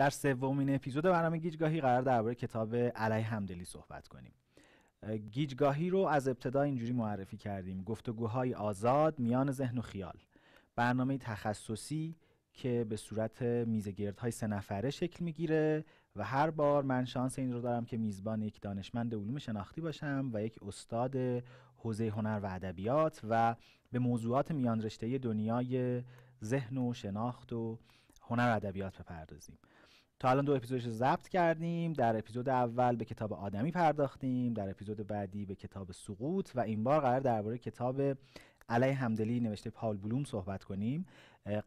در سومین اپیزود برنامه گیجگاهی قرار درباره کتاب علی همدلی صحبت کنیم. گیجگاهی رو از ابتدا اینجوری معرفی کردیم. گفتگوهای آزاد میان ذهن و خیال. برنامه تخصصی که به صورت های سه نفره شکل می‌گیره و هر بار من شانس این رو دارم که میزبان یک دانشمند علوم شناختی باشم و یک استاد حوزه هنر و ادبیات و به موضوعات میان رشته دنیای ذهن و شناخت و هنر و ادبیات بپردازیم. تا الان دو اپیزودش رو ضبط کردیم در اپیزود اول به کتاب آدمی پرداختیم در اپیزود بعدی به کتاب سقوط و این بار قرار درباره کتاب علی همدلی نوشته پاول بلوم صحبت کنیم.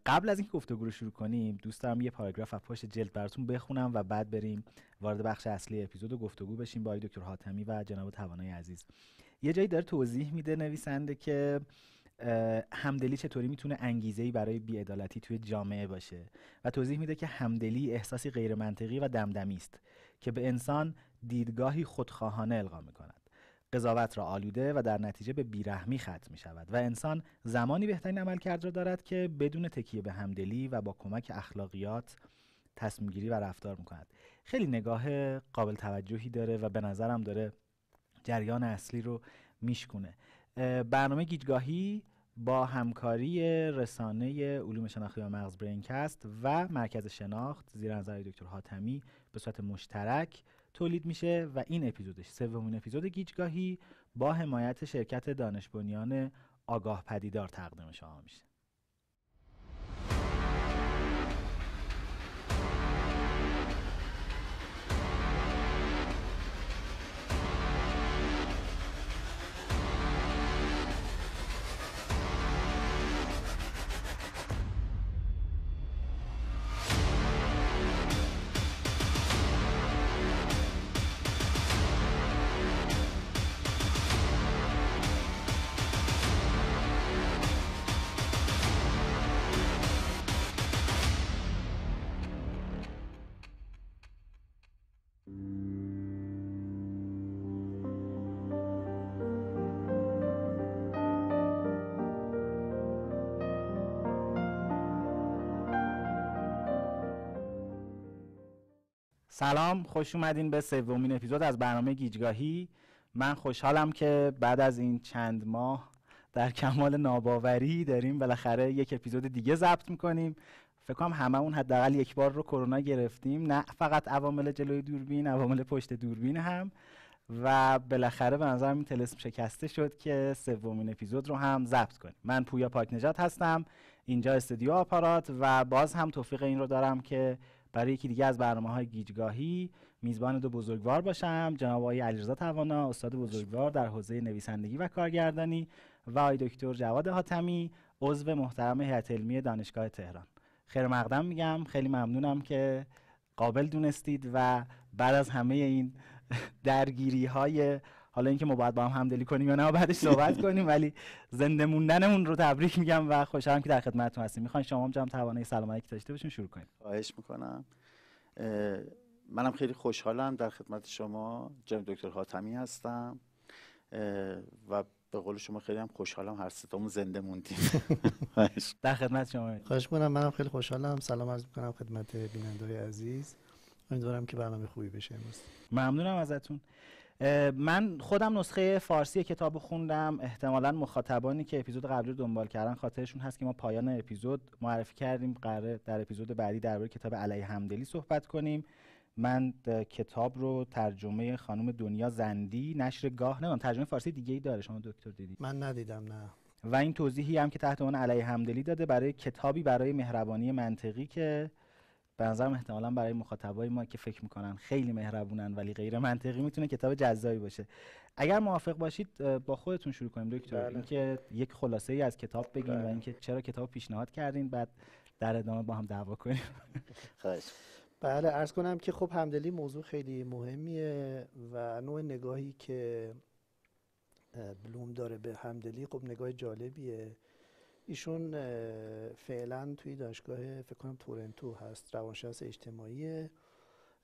قبل از اینکه گفتگو رو شروع کنیم دوست دارم یه پاراگراف از پشت جلد براتون بخونم و بعد بریم وارد بخش اصلی اپیزود و گفتگو بشیم با دکتر حاتمی و جناب توانای عزیز. یه جایی داره توضیح میده نویسنده که همدلی چطوری می‌تونه انگیزه‌ای برای بیعدالتی توی جامعه باشه؟ و توضیح میده که همدلی احساسی غیر منطقی و دمدمی است که به انسان دیدگاهی خودخواهانه القا می‌کند. قضاوت را آلوده و در نتیجه به بیرحمی ختم می شود و انسان زمانی بهترین عمل کرد را دارد که بدون تکیه به همدلی و با کمک اخلاقیات تصمیم گیری و رفتار می کند خیلی نگاه قابل توجهی داره و به نظرم داره جریان اصلی رو میشکونه. برنامه گیجگاهی با همکاری رسانه علوم شناختی و مغز برینکست و مرکز شناخت زیر نظر دکتر حاتمی به صورت مشترک تولید میشه و این اپیزودش سومین اپیزود گیجگاهی با حمایت شرکت دانش آگاه پدیدار تقدیم شما میشه. سلام خوش اومدین به سومین اپیزود از برنامه گیجگاهی. من خوشحالم که بعد از این چند ماه در کمال ناباوری داریم بالاخره یک اپیزود دیگه ضبط می‌کنیم. فکر کنم هممون حداقل یک بار رو کرونا گرفتیم. نه فقط عوامل جلوی دوربین عوامل پشت دوربین هم. و بالاخره به نظرم این تلسم شکسته شد که سومین اپیزود رو هم ضبط کنیم. من پویا پاک نجات هستم. اینجا استودیو آپارات و باز هم توفیق این رو دارم که برای یکی دیگه از برنامه های گیجگاهی میزبان دو بزرگوار باشم جناب آقای علیرضا توانا استاد بزرگوار در حوزه نویسندگی و کارگردانی و آقای دکتر جواد حاتمی عضو محترم هیئت علمی دانشگاه تهران. خیر مقدم میگم. خیلی ممنونم که قابل دونستید و بعد از همه این درگیری های حالا اینکه ما باید با هم همدلی کنیم یا نه بعدش صحبت کنیم ولی زنده موندنمون رو تبریک میگم و خوشحالم که در خدمتتون هستیم. می‌خواین شما هم جمع توانایی سلامتی داشته باشین شروع کنیم. خواهش می‌کنم. منم خیلی خوشحالم در خدمت شما. جناب دکتر حاتمی هستم. و به قول شما خیلی هم خوشحالم هر ستامون زنده موندیم. در خدمت شما. خواهش می‌کنم. منم خیلی خوشحالم. سلام عرض می‌کنم خدمت بیننده عزیز. امیدوارم که برنامه خوبی بشه امروز. ممنونم ازتون. من خودم نسخه فارسی کتاب خوندم. احتمالا مخاطبانی که اپیزود قبلی رو دنبال کردن خاطرشون هست که ما پایان اپیزود معرفی کردیم. قرار در اپیزود بعدی درباره کتاب علیه همدلی صحبت کنیم. من کتاب رو ترجمه خانم دنیا زندی نشر گاه نه ترجمه فارسی دیگه ای داره. شما دکتر دیدی؟ من ندیدم نه. و این توضیحی هم که تحت عنوان علیه همدلی داده برای کتابی برای مهربانی منطقی که به نظرم احتمالا برای مخاطبای ما که فکر می‌کنن خیلی مهربونن ولی غیر منطقی می‌تونه کتاب جذابی باشه. اگر موافق باشید با خودتون شروع کنیم دکتر. بله. اینکه یک خلاصه ای از کتاب بگیم بله. و اینکه چرا کتاب پیشنهاد کردین بعد در ادامه با هم دعوا کنیم. خواهش. بله ارز کنم که خب همدلی موضوع خیلی مهمیه و نوع نگاهی که بلوم داره به همدلی خب نگاه جالبیه. ایشون فعلا توی دانشگاه فکر کنم تورنتو هست روانشناس اجتماعی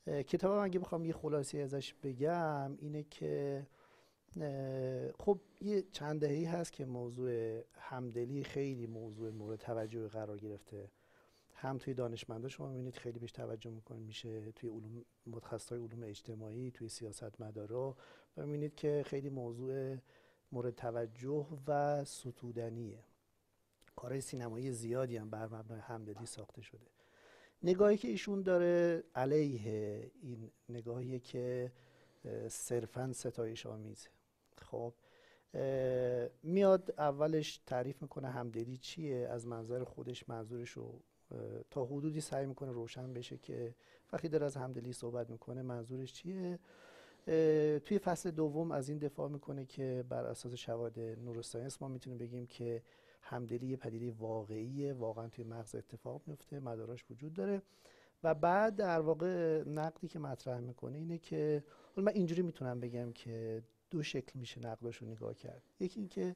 کتاب هم اگه بخوام یه خلاصی ازش بگم اینه که خب یه چند دههی هست که موضوع همدلی خیلی موضوع مورد توجه قرار گرفته. هم توی دانشمندا شما می‌بینید خیلی بهش توجه می‌کنه میشه توی علوم متخصصای علوم اجتماعی توی سیاست مدارا. و می‌بینید که خیلی موضوع مورد توجه و ستودنیه. کارهای سینمایی زیادی هم بر مبنای همدلی ساخته شده. نگاهی که ایشون داره علیه این نگاهی که صرفا ستایش آمیزه خب میاد اولش تعریف می‌کنه همدلی چیه از منظر خودش منظورش رو تا حدودی سعی می‌کنه روشن بشه که وقتی داره از همدلی صحبت می‌کنه منظورش چیه. توی فصل دوم از این دفاع می‌کنه که بر اساس شواهد نوروساینس ما می‌تونیم بگیم که همدلی یه پدیده واقعیه. واقعا توی مغز اتفاق میفته مداراش وجود داره. و بعد در واقع نقدی که مطرح می‌کنه اینه که من اینجوری می‌تونم بگم که دو شکل میشه نقدش رو نگاه کرد. یکی اینکه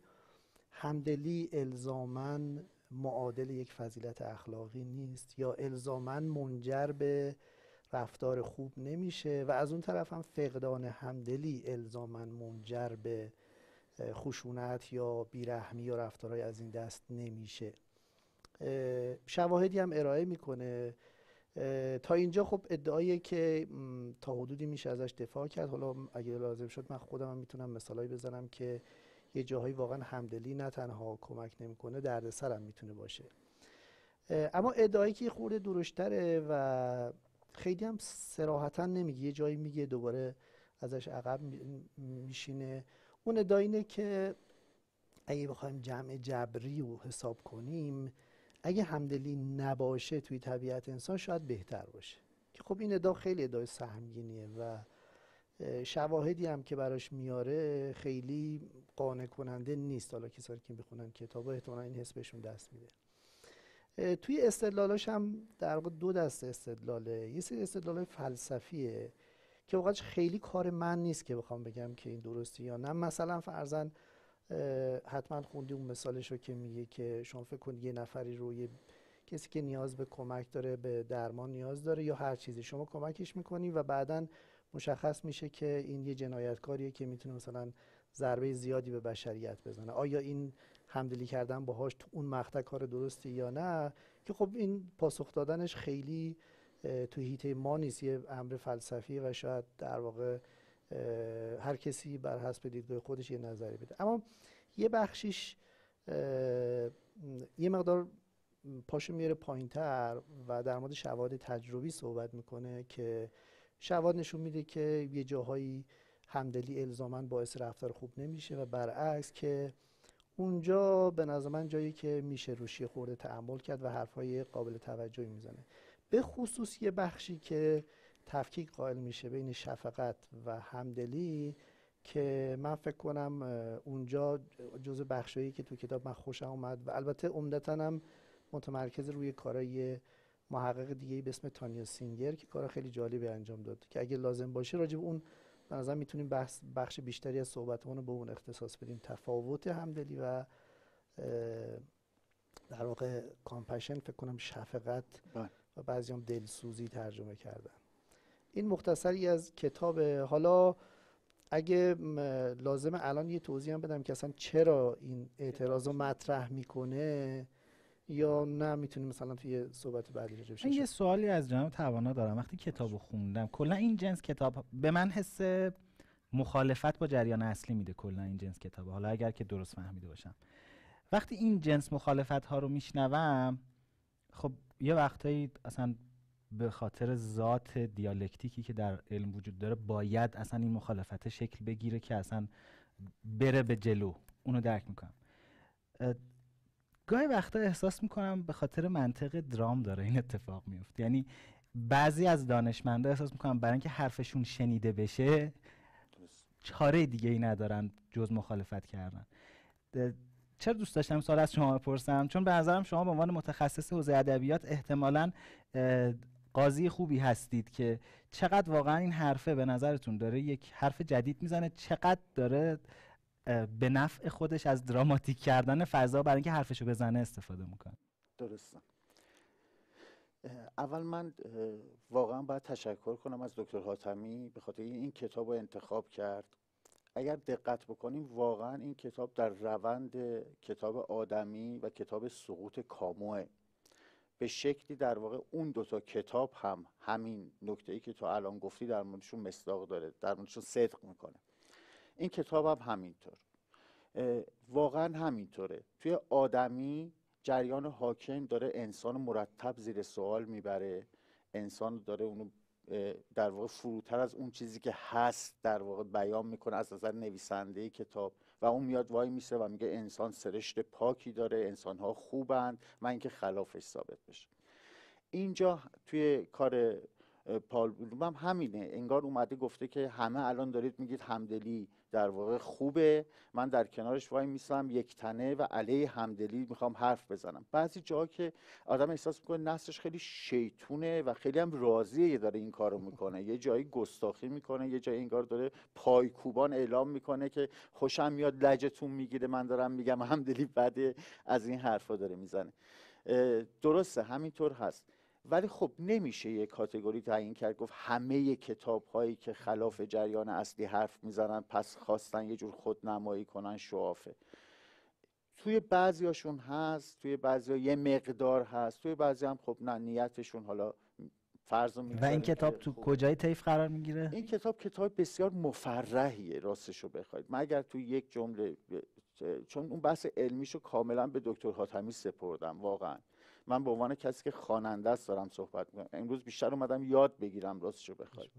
همدلی الزامن معادل یک فضیلت اخلاقی نیست یا الزامن منجر به رفتار خوب نمیشه و از اون طرف هم فقدان همدلی الزامن منجر به خشونت یا بیرحمی یا رفتارهای از این دست نمیشه. شواهدی هم ارائه می‌کنه. تا اینجا خب ادعایی که تا حدودی میشه ازش دفاع کرد. حالا اگه لازم شد من خودم هم می‌تونم مثالایی بزنم که یه جاهایی واقعا همدلی نه تنها کمک نمی‌کنه دردسرم می‌تونه باشه. اما ادعایی که خورده درشتره و خیلی هم سراحتا نمیگه یه جایی میگه دوباره ازش عقب میشینه. اون ادعا اینه که اگه بخوایم جمع جبری رو حساب کنیم اگه همدلی نباشه توی طبیعت انسان شاید بهتر باشه. که خب این ادعا خیلی ادعای سهمگینیه و شواهدی هم که براش میاره خیلی قانع کننده نیست. حالا کسانی که بخونن کتاب احتمالا این حس بهشون دست میده. توی استدلالاش هم در واقع دو دست استدلاله. یه سری استدلال فلسفیه. که واقعا خیلی کار من نیست که بخوام بگم که این درستی یا نه. مثلا فرزن حتما خوندی اون مثالش رو که میگه که شما فکر کنید یه نفری رو یه کسی که نیاز به کمک داره به درمان نیاز داره یا هر چیزی. شما کمکش می‌کنی و بعدا مشخص میشه که این یه جنایتکاریه که می‌تونه مثلا ضربه زیادی به بشریت بزنه. آیا این همدلی کردن باهاش تو اون مقطع کار درستی یا نه؟ که خب این پاسخ دادنش خیلی تو هیته ما نیست یه امر فلسفی و شاید در واقع هر کسی بر حسب دیدگاه خودش یه نظری بده. اما یه بخشیش یه مقدار پاشو میاره پایینتر و در مورد شواهد تجربی صحبت می‌کنه که شواهد نشون میده که یه جاهایی همدلی الزامن باعث رفتار خوب نمیشه و برعکس که اونجا به نظر من جایی که میشه روشی خورده تعمل کرد و حرفهای قابل توجهی می‌زنه. به خصوص یه بخشی که تفکیک قائل میشه بین شفقت و همدلی که من فکر کنم اونجا جز بخشایی که تو کتاب من خوشم اومد و البته عمدتا هم متمرکز روی کارای محقق دیگه به اسم تانیا سینگر که کار خیلی جالبی انجام داد که اگه لازم باشه راجع به اون به می‌تونیم بحث بخش بیشتری از صحبتمون رو به اون اختصاص بدیم تفاوت همدلی و در واقع compassion فکر کنم شفقت بله. و بعضی هم دلسوزی ترجمه کردن. این مختصری از کتاب حالا اگه لازمه الان یه توضیح هم بدم که اصلا چرا این اعتراض رو مطرح می‌کنه یا نه می‌تونیم مثلا توی صحبت بعدی راجع یه سوالی از جناب توانا دارم. وقتی کتابو خوندم کلا این جنس کتاب به من حس مخالفت با جریان اصلی میده کلا این جنس کتاب. حالا اگر که درست فهمیده باشم. وقتی این جنس مخالفت ها رو میشنوم خب یه وقتایی اصلا به خاطر ذات دیالکتیکی که در علم وجود داره باید اصلا این مخالفت شکل بگیره که اصلا بره به جلو. اونو درک می‌کنم. گاهی وقتا احساس می‌کنم به خاطر منطق درام داره این اتفاق میفته یعنی بعضی از دانشمندا احساس می‌کنم برای اینکه حرفشون شنیده بشه چاره دیگه ای ندارن جز مخالفت کردن. چرا دوست داشتم سوال از شما بپرسم؟ چون به نظرم شما به عنوان متخصص حوزه ادبیات احتمالا قاضی خوبی هستید که چقدر واقعا این حرفه به نظرتون داره؟ یک حرف جدید می‌زنه چقدر داره به نفع خودش از دراماتیک کردن فضا برای اینکه حرفشو بزنه استفاده می‌کنه؟ درسته. اول من واقعا باید تشکر کنم از دکتر حاتمی به خاطر این کتاب رو انتخاب کرد. اگر دقت بکنیم واقعا این کتاب در روند کتاب آدمی و کتاب سقوط کاموه به شکلی در واقع اون دوتا کتاب هم همین نکته ای که تو الان گفتی در موردشون مصداق داره در موردشون صدق می‌کنه. این کتاب هم همینطور. واقعا همینطوره. توی آدمی جریان حاکم داره انسان مرتب زیر سوال می‌بره. انسان داره اونو در واقع فروتر از اون چیزی که هست در واقع بیان می‌کنه از نظر نویسنده کتاب. و اون میاد وای میسه و میگه انسان سرشت پاکی داره انسان ها خوبند. و اینکه خلافش ثابت بشه. اینجا توی کار پال بلوم هم همینه. انگار اومده گفته که همه الان دارید میگید همدلی در واقع خوبه. من در کنارش وای میسم یک تنه و علیه همدلی می‌خوام حرف بزنم. بعضی جاها که آدم احساس می‌کنه نسلش خیلی شیطونه و خیلی هم راضیه داره این کارو می‌کنه. یه جایی گستاخی می‌کنه یه جایی انگار داره پایکوبان اعلام می‌کنه که خوشم میاد لجتون می‌گیره من دارم میگم همدلی بده. از این حرفا داره می‌زنه. درسته همینطور هست. ولی خب نمیشه یه کاتگوری تعیین کرد گفت همه کتاب هایی که خلاف جریان اصلی حرف می‌زنن پس خواستن یه جور خودنمایی کنن شوافه توی بعضیاشون هست توی بعضی یه مقدار هست توی بعضی هم خب نه نیتشون حالا فرض و این کتاب تو کجای طیف قرار می‌گیره؟ این کتاب کتاب بسیار مفرحیه راستشو بخواید. من اگر تو یک جمله چون اون بحث علمیشو کاملا به دکتر حاتمی سپردم واقعا. من به عنوان کسی که خواننده است دارم صحبت می‌کنم. امروز بیشتر اومدم یاد بگیرم راستشو بخواید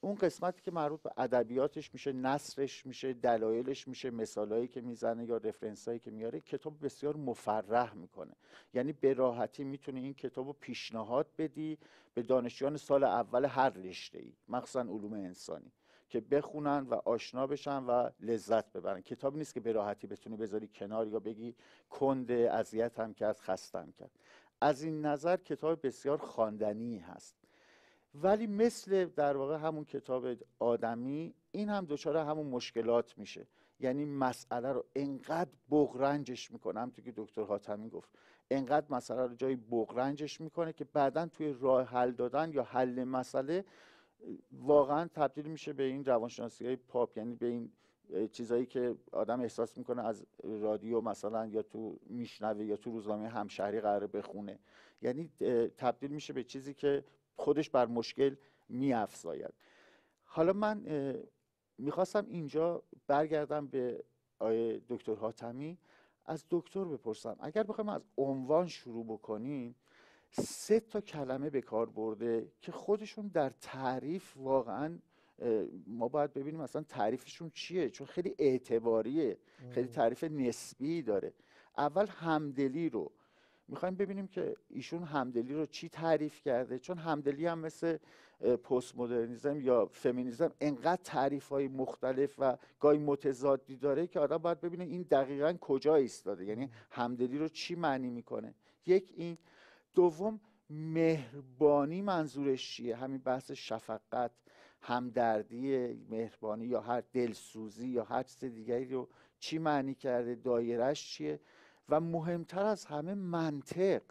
اون قسمتی که مربوط به ادبیاتش میشه نصرش میشه دلایلش میشه مثالهایی که می‌زنه یا رفرنسایی که میاره کتاب بسیار مفرح می‌کنه. یعنی به راحتی می‌تونی این کتاب رو پیشنهاد بدی به دانشجویان سال اول هر رشته ای مخصوصا علوم انسانی. که بخونن و آشنا بشن و لذت ببرن. کتابی نیست که به راحتی بتونی بذاری کنار یا بگی کنده اذیت هم کرد خستم کرد. از این نظر کتاب بسیار خواندنی هست. ولی مثل در واقع همون کتاب آدمی این هم دچار همون مشکلات میشه. یعنی مسئله رو انقدر بغرنجش می‌کنه. همونطور که دکتر حاتمی گفت انقدر مسئله رو جای بغرنجش می‌کنه که بعدا توی راه حل دادن یا حل مسئله واقعا تبدیل میشه به این روانشناسی های پاپ یعنی به این چیزایی که آدم احساس می‌کنه از رادیو مثلا یا تو میشنوه یا تو روزنامه همشهری قراره بخونه. یعنی تبدیل میشه به چیزی که خودش بر مشکل میافزاید. حالا من می‌خواستم اینجا برگردم به آیه دکتر حاتمی. از دکتر بپرسم اگر بخوایم از عنوان شروع بکنیم سه تا کلمه به کار برده که خودشون در تعریف واقعا ما باید ببینیم اصلا تعریفشون چیه چون خیلی اعتباریه خیلی تعریف نسبی داره. اول همدلی رو. می‌خوایم ببینیم که ایشون همدلی رو چی تعریف کرده چون همدلی هم مثل پست مدرنیزم یا فمینیزم انقدر تعریف های مختلف و گاهی متضادی داره که آدم باید ببینه این دقیقا کجا ایستاده. یعنی همدلی رو چی معنی می‌کنه. یک این دوم مهربانی منظورش چیه؟ همین بحث شفقت همدردی مهربانی یا هر دلسوزی یا هر چیز دیگری رو چی معنی کرده؟ دایرش چیه؟ و مهمتر از همه منطق.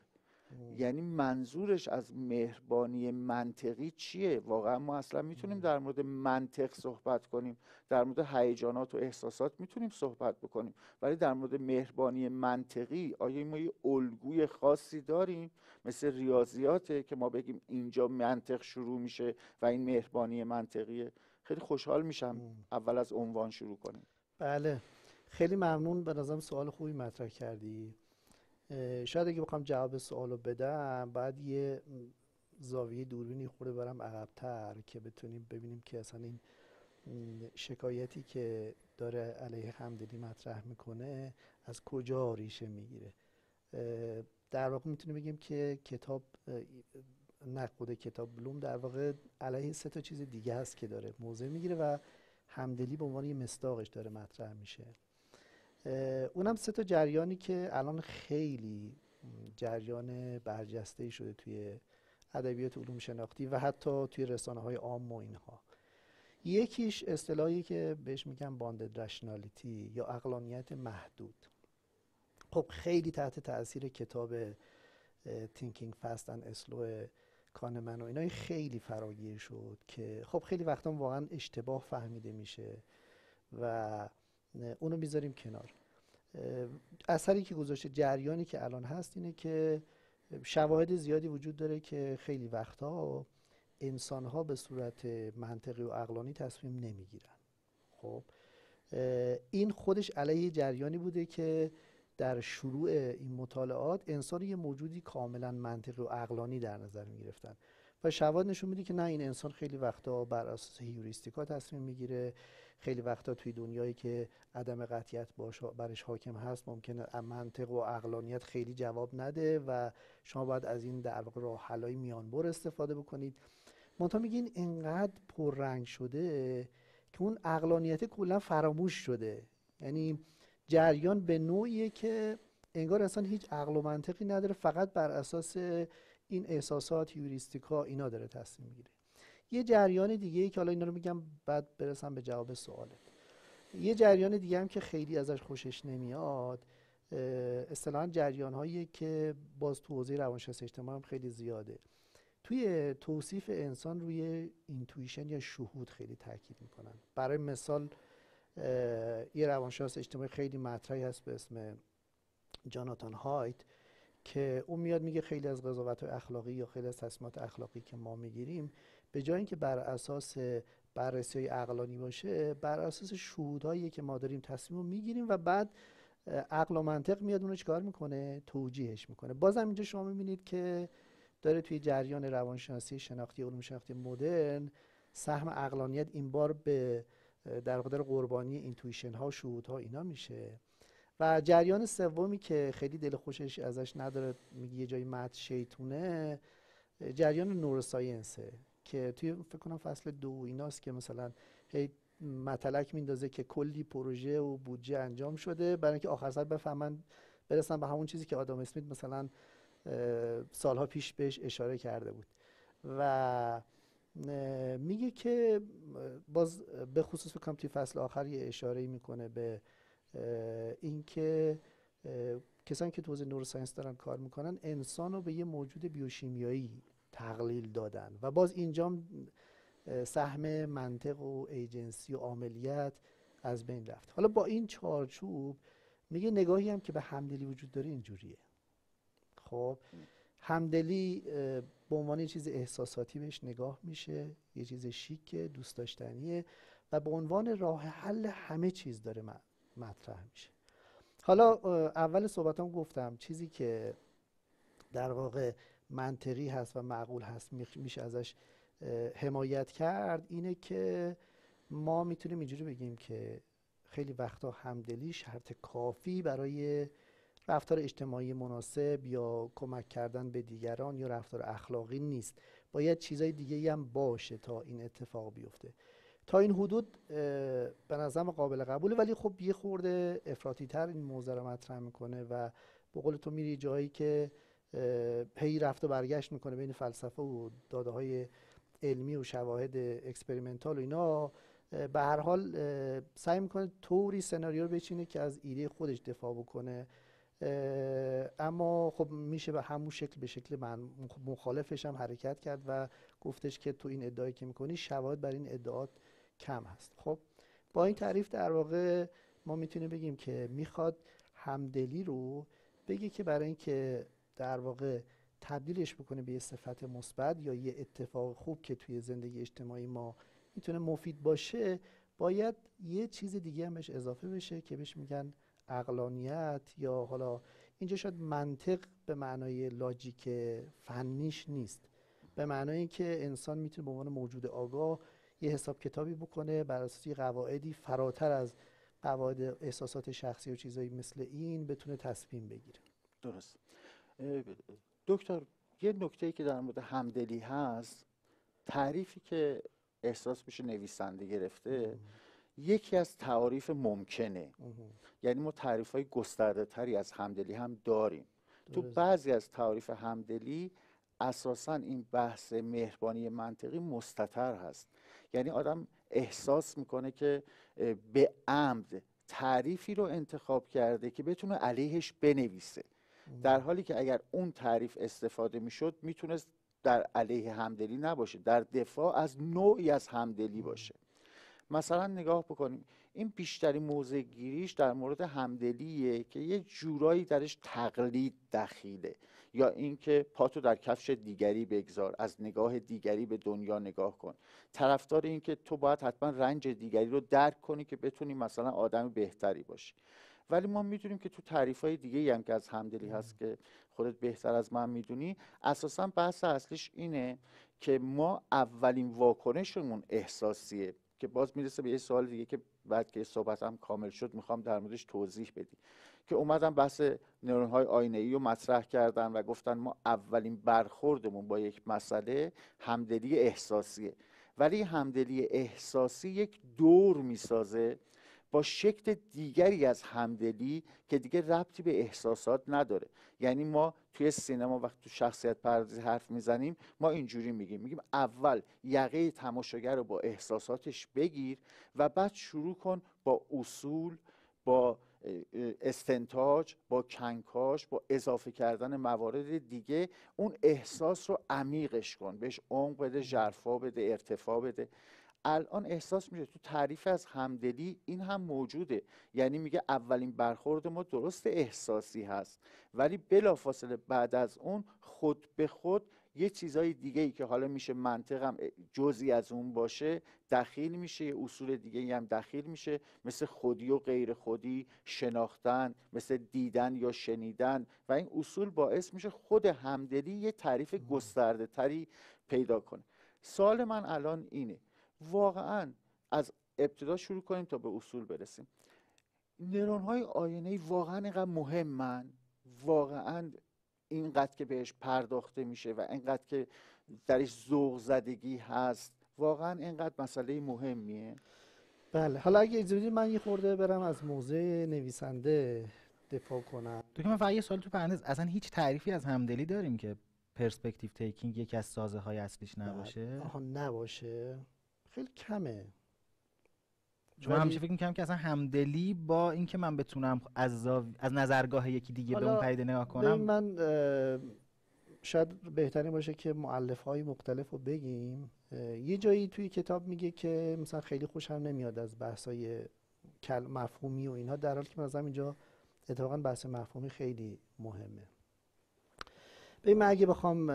یعنی منظورش از مهربانی منطقی چیه؟ واقعا ما اصلا می‌تونیم در مورد منطق صحبت کنیم در مورد هیجانات و احساسات می‌تونیم صحبت بکنیم. ولی در مورد مهربانی منطقی آیا ما یه الگوی خاصی داریم؟ مثل ریاضیاته که ما بگیم اینجا منطق شروع میشه و این مهربانی منطقیه. خیلی خوشحال میشم اول از عنوان شروع کنیم. بله. خیلی ممنون. به نظرم سوال خوبی مطرح کردی. شاید اگه بخوام جواب سوالو بدم بعد یه زاویه دوربینی خورده برم عقبتر که بتونیم ببینیم که اصلا این شکایتی که داره علیه همدلی مطرح می‌کنه از کجا ریشه می‌گیره. در واقع می‌تونیم بگیم که کتاب خود کتاب بلوم در واقع علیه سه تا چیز دیگه هست که داره موضع می‌گیره و همدلی به عنوان یه مستاقش داره مطرح میشه. اونم سه تا جریانی که الان خیلی جریان برجسته شده توی ادبیات علوم شناختی و حتی توی رسانه های عام و اینها. یکیش اصطلاحی که بهش میگن bounded rationality یا عقلانیت محدود. خب خیلی تحت تاثیر کتاب Thinking Fast and Slow کانمن و اینای خیلی فراگیر شد که خب خیلی وقتا واقعا اشتباه فهمیده میشه و اونو می‌ذاریم کنار. اثری که گذاشته جریانی که الان هست اینه که شواهد زیادی وجود داره که خیلی وقتها انسان ها به صورت منطقی و عقلانی تصمیم نمی‌گیرن. خب این خودش علیه جریانی بوده که در شروع این مطالعات انسان یه موجودی کاملا منطقی و عقلانی در نظر می گرفتن و شواهد نشون میده که نه این انسان خیلی وقتا بر اساس هیوریستیکا تصمیم می‌گیره. خیلی وقتا توی دنیایی که عدم قطعیت باش برش حاکم هست ممکنه منطق و عقلانیت خیلی جواب نده و شما باید از این در واقع راه حلای میانبر استفاده بکنید. منتها میگین اینقدر پررنگ شده که اون عقلانیت کلا فراموش شده. یعنی جریان به نوعیه که انگار اصلا هیچ عقل و منطقی نداره فقط بر اساس این احساسات هیوریستیکا اینا داره تصمیم می‌گیره. یه جریان دیگه ای که حالا اینا رو میگم بعد برسم به جواب سوالت. یه جریان دیگه هم که خیلی ازش خوشش نمیاد اصطلاحا جریان هایی که باز تو حوزه روانشناسی اجتماعی هم خیلی زیاده. توی توصیف انسان روی اینتویشن یا شهود خیلی تاکید می‌کنن. برای مثال یه روانشناس اجتماعی خیلی مطرحی هست به اسم جاناتان هایت که اون میاد میگه خیلی از قضاوت اخلاقی یا خیلی از تصمیمات اخلاقی که ما می‌گیریم به جای اینکه بر اساس بررسی های عقلانی باشه بر اساس شهودهایی که ما داریم تصمیم رو می‌گیریم و بعد عقل و منطق میاد اونو چیکار می‌کنه؟ توجیهش می‌کنه. بازم اینجا شما می‌بینید که داره توی جریان روانشناسی شناختی علوم شناختی مدرن سهم عقلانیت این بار به در قدر قربانی اینتویشن ها شهود ها اینا میشه. و جریان سومی که خیلی دل خوشش ازش نداره میگه یه جایی مد شیطونه جریان نوروساینسه. که توی فکر کنم فصل دو ایناست که مثلا هی مطلق میندازه که کلی پروژه و بودجه انجام شده برای اینکه آخر سر بفهمن برسن به همون چیزی که آدم اسمیت مثلا سالها پیش بهش اشاره کرده بود. و میگه که باز به خصوص بکنم توی فصل آخر یه اشاره می‌کنه به اینکه کسانی که تو حوزه نوروساینس دارن کار می‌کنن انسان رو به یه موجود بیوشیمیایی تقلیل دادن. و باز اینجا سهم منطق و ایجنسی و عاملیت از بین رفت. حالا با این چارچوب میگه نگاهی هم که به همدلی وجود داره اینجوریه. خب همدلی به عنوان یه چیز احساساتی بهش نگاه میشه یه چیز شیک دوست داشتنیه و به عنوان راه حل همه چیز داره مطرح میشه. حالا اول صحبتام گفتم چیزی که در واقع منطقی هست و معقول هست میشه ازش حمایت کرد اینه که ما می‌تونیم اینجوری بگیم که خیلی وقتا همدلی شرط کافی برای رفتار اجتماعی مناسب یا کمک کردن به دیگران یا رفتار اخلاقی نیست. باید چیزای دیگه هم باشه تا این اتفاق بیفته. تا این حدود به نظرم قابل قبوله ولی خب یه خورده افراطی تر این موضوع رو مطرح می‌کنه و به قول تو میری جایی که هی رفت و برگشت می‌کنه بین فلسفه و داده های علمی و شواهد experimental و اینا. به هر حال سعی می‌کنه طوری سناریو رو بچینه که از ایده خودش دفاع بکنه. اما خب میشه به همون شکل به شکل من مخالفش هم حرکت کرد و گفتش که تو این ادعایی که می‌کنی شواهد بر این ادعات کم هست. خب با این تعریف در واقع ما می‌تونیم بگیم که می‌خواد همدلی رو بگه که برای اینکه در واقع تبدیلش بکنه به یه صفت مثبت یا یه اتفاق خوب که توی زندگی اجتماعی ما می‌تونه مفید باشه باید یه چیز دیگه هم بهش اضافه بشه که بهش میگن اقلانیت یا حالا اینجا شاید منطق به معنای لاجیک فنیش نیست. به معنای که انسان می‌تونه به عنوان موجود آگاه یه حساب کتابی بکنه بر اساس قواعدی فراتر از قواعد احساسات شخصی و چیزایی مثل این بتونه تصمیم بگیره. درست. دکتر یه نکته که در مورد همدلی هست تعریفی که احساس میشه نویسنده گرفته یکی از تعاریف ممکنه. یعنی ما تعریف های گسترده تری از همدلی هم داریم. تو بعضی از تعاریف همدلی اساسا این بحث مهربانی منطقی مستتر هست. یعنی آدم احساس می‌کنه که به عمد تعریفی رو انتخاب کرده که بتونه علیهش بنویسه. در حالی که اگر اون تعریف استفاده می‌شد می‌تونست در علیه همدلی نباشه در دفاع از نوعی از همدلی باشه. مثلا نگاه بکنیم این بیشتری موضع گیریش در مورد همدلیه که یه جورایی درش تقلید دخیله یا اینکه پاتو در کفش دیگری بگذار از نگاه دیگری به دنیا نگاه کن. طرفدار اینکه تو باید حتما رنج دیگری رو درک کنی که بتونی مثلا آدم بهتری باشی. ولی ما می‌دونیم که تو تعریف های دیگه هم که از همدلی هست که خودت بهتر از من می‌دونی اساسا بحث اصلیش اینه که ما اولین واکنشمون احساسیه که باز می‌رسه به یه سوال دیگه که بعد که صحبتم کامل شد می‌خوام در موردش توضیح بدی. که اومدن بحث نورون های آینه ای رو مطرح کردن و گفتن ما اولین برخوردمون با یک مسئله همدلی احساسیه. ولی همدلی احساسی یک دور می‌سازه با شکل دیگری از همدلی که دیگه ربطی به احساسات نداره. یعنی ما توی سینما وقتی تو شخصیت پردازی حرف می‌زنیم ما اینجوری میگیم. میگیم اول یقه تماشاگر رو با احساساتش بگیر و بعد شروع کن با اصول با استنتاج با کنکاش با اضافه کردن موارد دیگه. اون احساس رو عمیقش کن. بهش عمق بده ژرفا بده ارتفاع بده. الان احساس میشه تو تعریف از همدلی این هم موجوده. یعنی میگه اولین برخورد ما درست احساسی هست. ولی بلافاصله بعد از اون خود به خود یه چیزای دیگه ای که حالا میشه منطقم جزی از اون باشه دخیل میشه. یه اصول دیگه ای هم دخیل میشه. مثل خودی و غیر خودی شناختن مثل دیدن یا شنیدن. و این اصول باعث میشه خود همدلی یه تعریف گسترده تری پیدا کنه. سوال من الان اینه. واقعا از ابتدا شروع کنیم تا به اصول برسیم. نرون های آینه واقعا اینقدر مهمن واقعا اینقدر که بهش پرداخته میشه و اینقدر که درش ذوق زدگی هست. واقعا اینقدر مسئله مهمیه. بله حالا اگه اجازه من یه خورده برم از موضع نویسنده دفاع کنم. تو که من فقط یه سوال تو پرندز اصلا هیچ تعریفی از همدلی داریم که پرسپکتیو تیکینگ یکی از سازه های اصلیش بله. نباشه؟ آها نباشه. خیلی کمه. چون همیشه فکر می‌کنم که اصلا همدلی با اینکه من بتونم از, از نظرگاه یکی دیگه به اون پدیده نگاه کنم. من شاید بهترین باشه که معلف های مختلف رو بگیم. یه جایی توی کتاب میگه که مثلا خیلی خوشم نمیاد از بحث های مفهومی و اینها در حالی که مثلا اینجا اتفاقا بحث مفهومی خیلی مهمه. ببین من اگه بخوام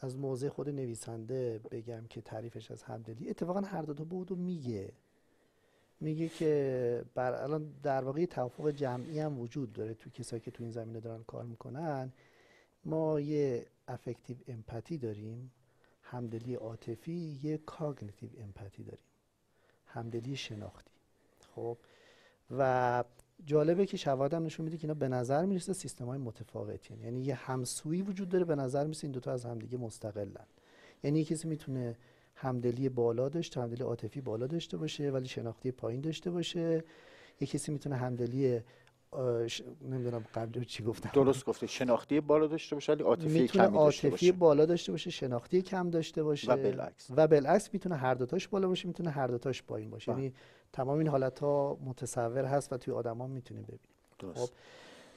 از موضع خود نویسنده بگم که تعریفش از همدلی اتفاقا هر دو تا بودو میگه. میگه که بر الان در واقع توافق جمعی هم وجود داره تو کسایی که تو این زمینه دارن کار می‌کنن. ما یه affective empathy داریم همدلی عاطفی یه cognitive empathy داریم همدلی شناختی. خب؟ و جالبه که شواهد هم نشون میده که اینا به نظر می‌رسه سیستم های متفاوتی یعنی یه همسویی وجود داره به نظر می‌رسه این دوتا از همدیگه مستقلن. یعنی کسی می‌تونه همدلی بالا داشته همدلی عاطفی بالا داشته باشه ولی شناختی پایین داشته باشه. یه کسی می‌تونه همدلی ش... نمی‌دونم قبل چی گفتم. درست گفته شناختی بالا داشته باشه ولی عاطفی کمی داشته عاطفی باشه. بالا داشته باشه شناختی کم داشته باشه و بالعکس. و بالعکس می‌تونه هر دوتاش بالا باشه می‌تونه هر دوتاش پایین باشه. بله. یعنی تمام این حالت ها متصور هست و توی آدما می‌تونیم ببینیم. درست.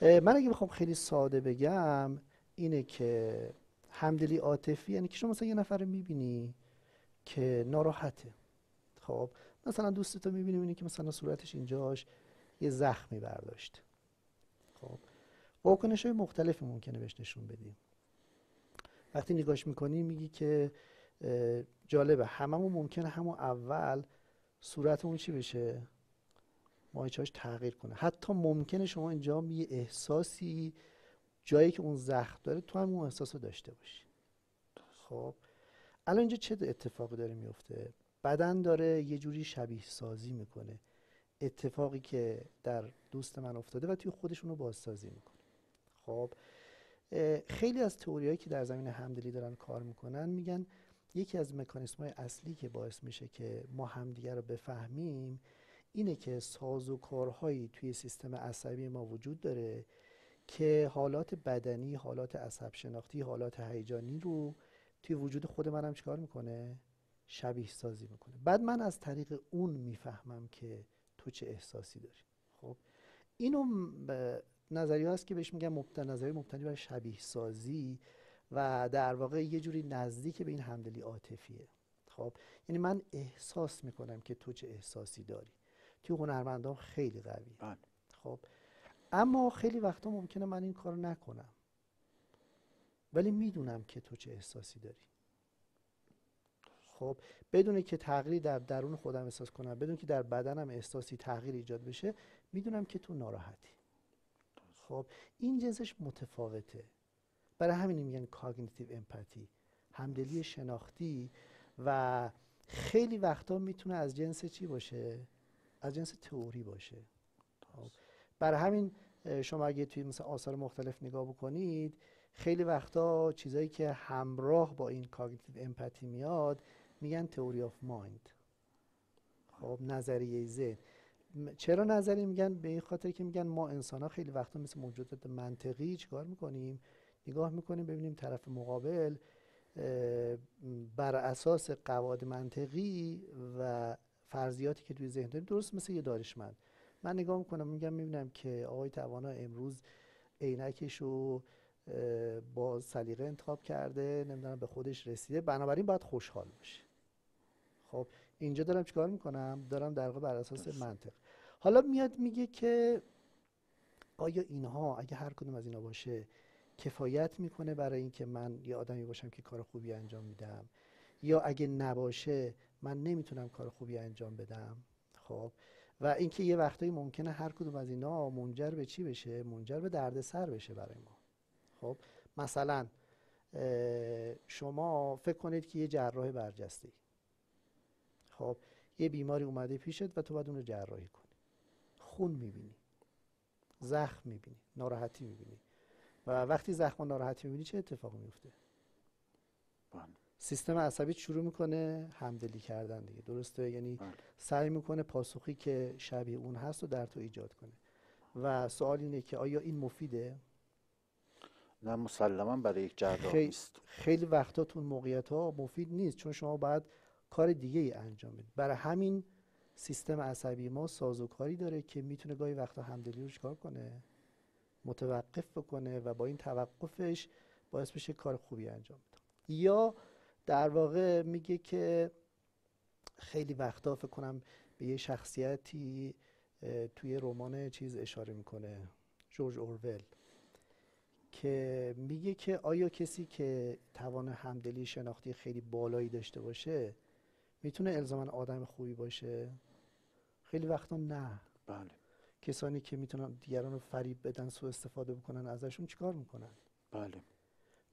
اه، من اگه بخوام خیلی ساده بگم اینه که همدلی عاطفی یعنی که شما مثلا یه نفر رو می‌بینی که ناراحته. خب مثلا دوستتو می‌بینی می‌بینی که مثلا صورتش اینجاش یه زخمی برداشت. خب. واکنش های مختلفی ممکنه بهش نشون بدیم. وقتی نگاش می‌کنی میگی که جالبه. هممون ممکنه همون اول صورتمون چی بشه؟ ماهیچهاش تغییر کنه. حتی ممکنه شما اینجا یه احساسی جایی که اون زخم داره تو هم اون احساس رو داشته باشی. خب. الان اینجا چه اتفاقی داره میفته بدن داره یه جوری شبیه سازی می‌کنه. اتفاقی که در دوست من افتاده و توی خودشون رو بازسازی می‌کنه خب خیلی از تئوریایی که در زمین همدلی دارن کار می‌کنن میگن یکی از مکانیسم های اصلی که باعث میشه که ما همدیگر رو بفهمیم اینه که سازوکارهایی توی سیستم عصبی ما وجود داره که حالات بدنی، حالات عصب شناختی، حالات هیجانی رو توی وجود خود منم چیکار می‌کنه؟ شبیه سازی می‌کنه. بعد من از طریق اون می‌فهمم که تو چه احساسی داری. خب اینو نظریه هست که بهش میگن مبتنی نظریه مبتنی بر شبیه سازی و در واقع یه جوری نزدیک به این همدلی عاطفیه. خب یعنی من احساس می‌کنم که تو چه احساسی داری توی هنرمندان خیلی قوی بله. خب اما خیلی وقتا ممکنه من این کار نکنم ولی می‌دونم که تو چه احساسی داری خب بدون که تغییری در درون خودم احساس کنم بدون که در بدنم احساسی تغییر ایجاد بشه می‌دونم که تو ناراحتی. خب این جنسش متفاوته. برای همین میگن کاگنیتیو امپاتی همدلی شناختی و خیلی وقتا می‌تونه از جنس چی باشه؟ از جنس تئوری باشه. خب برای همین شما اگه توی مثل آثار مختلف نگاه بکنید خیلی وقتا چیزایی که همراه با این cognitive empathy میاد میگن theory of mind خب نظریه ذهن. چرا نظری میگن؟ به این خاطر که میگن ما انسان ها خیلی وقتا مثل موجودات منطقی چیکار می‌کنیم؟ نگاه می‌کنیم ببینیم طرف مقابل بر اساس قواعد منطقی و فرضیاتی که توی ذهن داریم درست مثل یه دانشمند. من نگاه می‌کنم میگم می‌بینم که آقای توانا امروز عینکش رو با سلیقه انتخاب کرده نمی‌دونم به خودش رسیده. بنابراین باید خوشحال باشه. خب اینجا دارم چیکار می‌کنم؟ دارم در واقع بر اساس منطق. حالا میاد میگه که آیا اینها اگه هر کدوم از اینا باشه کفایت می‌کنه برای اینکه من یه آدمی باشم که کار خوبی انجام میدم؟ یا اگه نباشه من نمی‌تونم کار خوبی انجام بدم؟ خب و اینکه یه وقتایی ممکنه هر کدوم از اینا منجر به چی بشه؟ منجر به دردسر بشه برای ما. خب مثلا شما فکر کنید که یه جراح برجسته خب یه بیماری اومده پیشت و تو باید اون رو جراحی کنی. خون می‌بینی. زخم می‌بینی. ناراحتی می‌بینی. و وقتی زخم و ناراحتی می‌بینی چه اتفاقی میفته بله. سیستم عصبی شروع می‌کنه همدلی کردن دیگه. درسته؟ یعنی بله. سعی می‌کنه پاسخی که شبیه اون هست رو در تو ایجاد کنه. و سوال اینه که آیا این مفیده؟ نه مسلما برای یک جراح خیلی, خیلی وقتا تو موقعیت ها مفید نیست چون شما باید کار دیگه ای انجام بدید برای همین سیستم عصبی ما سازوکاری داره که می‌تونه گاهی وقتا همدلی رو چکار کنه؟ متوقف بکنه و با این توقفش باعث بشه کار خوبی انجام بده. یا در واقع میگه که خیلی وقتا فکر کنم به یه شخصیتی توی رمان چیز اشاره می‌کنه جورج اورول که میگه که آیا کسی که توان همدلی شناختی خیلی بالایی داشته باشه می‌تونه الزاما آدم خوبی باشه؟ خیلی وقتا نه. بله. کسانی که می‌تونن دیگران رو فریب بدن سو استفاده بکنن ازشون چیکار می‌کنن؟ بله.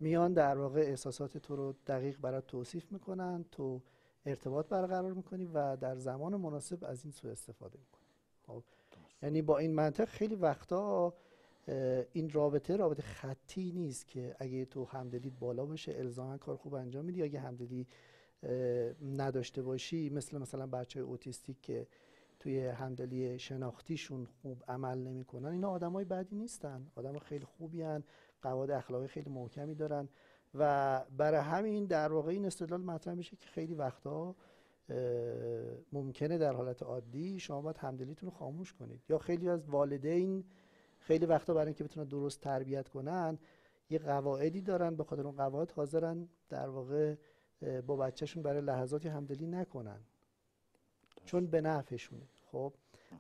میان در واقع احساسات تو رو دقیق برات توصیف می‌کنن تو ارتباط برقرار می‌کنی و در زمان مناسب از این سو استفاده می‌کنی. خب. یعنی با این منطق خیلی وقتا این رابطه رابطه خطی نیست که اگه تو همدلیت بالا باشه الزاما کار خوب انجام میدی اگه همدلی نداشته باشی مثل مثلا بچه های اوتیستیک که توی همدلی شناختیشون خوب عمل نمی‌کنن اینا آدمای بدی نیستن. آدم خیلی خوبی هن قواعد اخلاقی خیلی محکمی دارن و برای همین در واقع این استدلال مطرح میشه که خیلی وقتا ممکنه در حالت عادی شما باید همدلیتون رو خاموش کنید. یا خیلی از والدین خیلی وقتا برای اینکه بتونن درست تربیت کنن یه قواعدی دارن به خاطر اون قواعد حاضرن در واقع با بچهشون برای لحظاتی همدلی نکنن. چون به نفعشونه خب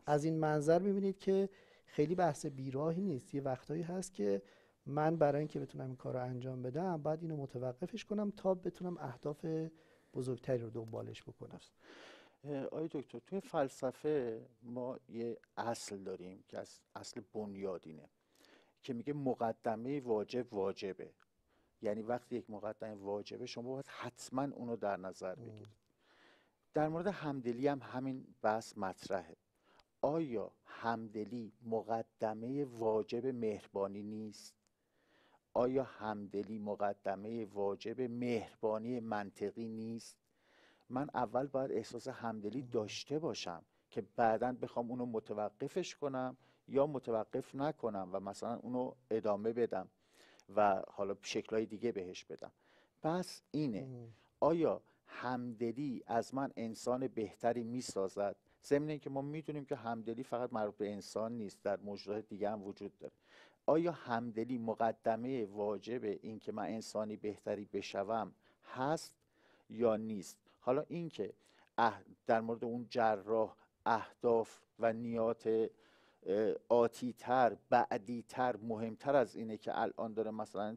از این منظر می‌بینید که خیلی بحث بیراهی نیست. یه وقتایی هست که من برای اینکه بتونم این کار رو انجام بدم باید اینو متوقفش کنم تا بتونم اهداف بزرگتری رو دنبالش بکنم. آقای دکتر توی فلسفه ما یه اصل داریم که اصل بنیادینه که میگه مقدمه واجب واجبه. یعنی وقتی یک مقدمه واجبه شما باید حتما اونو در نظر بگیرید. در مورد همدلی هم همین بحث مطرحه. آیا همدلی مقدمه واجب مهربانی نیست؟ آیا همدلی مقدمه واجب مهربانی منطقی نیست؟ من اول باید احساس همدلی داشته باشم که بعدا بخوام اونو متوقفش کنم یا متوقف نکنم و مثلا اونو ادامه بدم. و حالا شکلهای دیگه بهش بدم. پس اینه. آیا همدلی از من انسان بهتری می‌سازد؟ ضمن که ما می‌دونیم که همدلی فقط مربوط به انسان نیست در موجودات دیگه هم وجود داره. آیا همدلی مقدمه واجب این که من انسانی بهتری بشوم هست یا نیست؟ حالا اینکه در مورد اون جراح اهداف و نیات آتیتر بعدیتر مهمتر از اینه که الان داره مثلا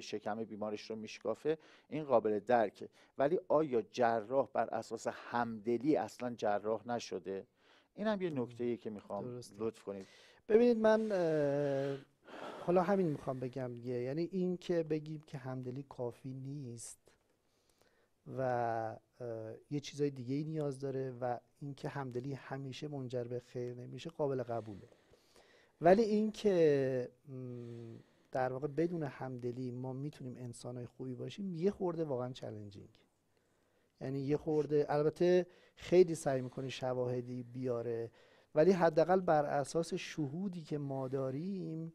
شکم بیمارش رو میشکافه این قابل درکه. ولی آیا جراح بر اساس همدلی اصلا جراح نشده؟ این هم یه نکته ای که می‌خوام لطف کنید. ببینید من حالا همین می‌خوام بگم دیگه. یعنی این که بگیم که همدلی کافی نیست و یه چیزای دیگه ای نیاز داره و اینکه همدلی همیشه منجر به خیر نمیشه قابل قبوله. ولی اینکه در واقع بدون همدلی ما می‌تونیم انسانهای خوبی باشیم یه خورده واقعا چالنجینگ یعنی یه خورده البته خیلی سعی می‌کنه شواهدی بیاره ولی حداقل بر اساس شهودی که ما داریم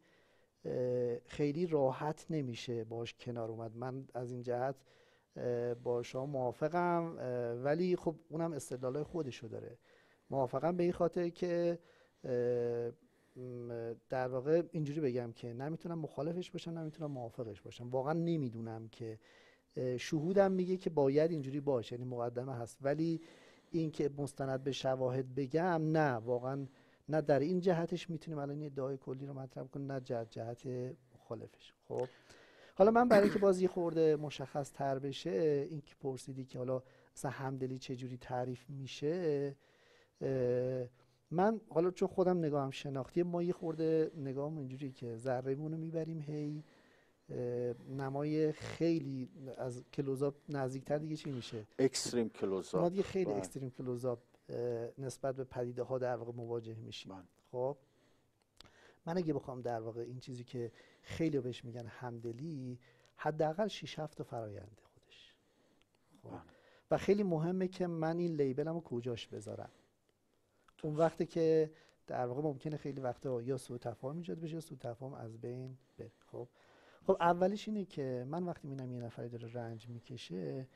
خیلی راحت نمیشه باش کنار اومد. من از این جهت با شما موافقم. ولی خب اونم استدلال خودشو داره. موافقم به این خاطر که در واقع اینجوری بگم که نمی‌تونم مخالفش باشم نمی‌تونم موافقش باشم. واقعا نمی‌دونم که شهودم میگه که باید اینجوری باشه یعنی مقدمه هست. ولی این که مستند به شواهد بگم نه واقعا نه در این جهتش می‌تونیم الان یه ادعای کلی رو مطرح کنیم نه جهت جهت مخالفش. خب؟ حالا من برای که بازی خورده مشخص تر بشه این که پرسیدی که حالا مثلا همدلی چجوری تعریف میشه من حالا چون خودم نگاهم شناختی ما یه خورده نگاهم اینجوری که ذره رو می‌بریم هی نمای خیلی از کلوزاپ نزدیکتر دیگه چی میشه اکستریم کلوزاپ ما دیگه خیلی بله. اکستریم کلوزاپ نسبت به پدیده ها در واقع مواجه میشیم بله. خب من اگه بخوام در واقع این چیزی که خیلی بهش میگن همدلی حداقل 6 7 فراینده خودش. خب. بله. و خیلی مهمه که من این لیبلمو کجاش بذارم؟ اون وقتی که در واقع ممکنه خیلی وقتا یا سوء تفاهم ایجاد بشه یا سوء تفاهم از بین بره. خب. خب اولیش اینه که من وقتی می‌بینم یه نفری داره رنج می‌کشه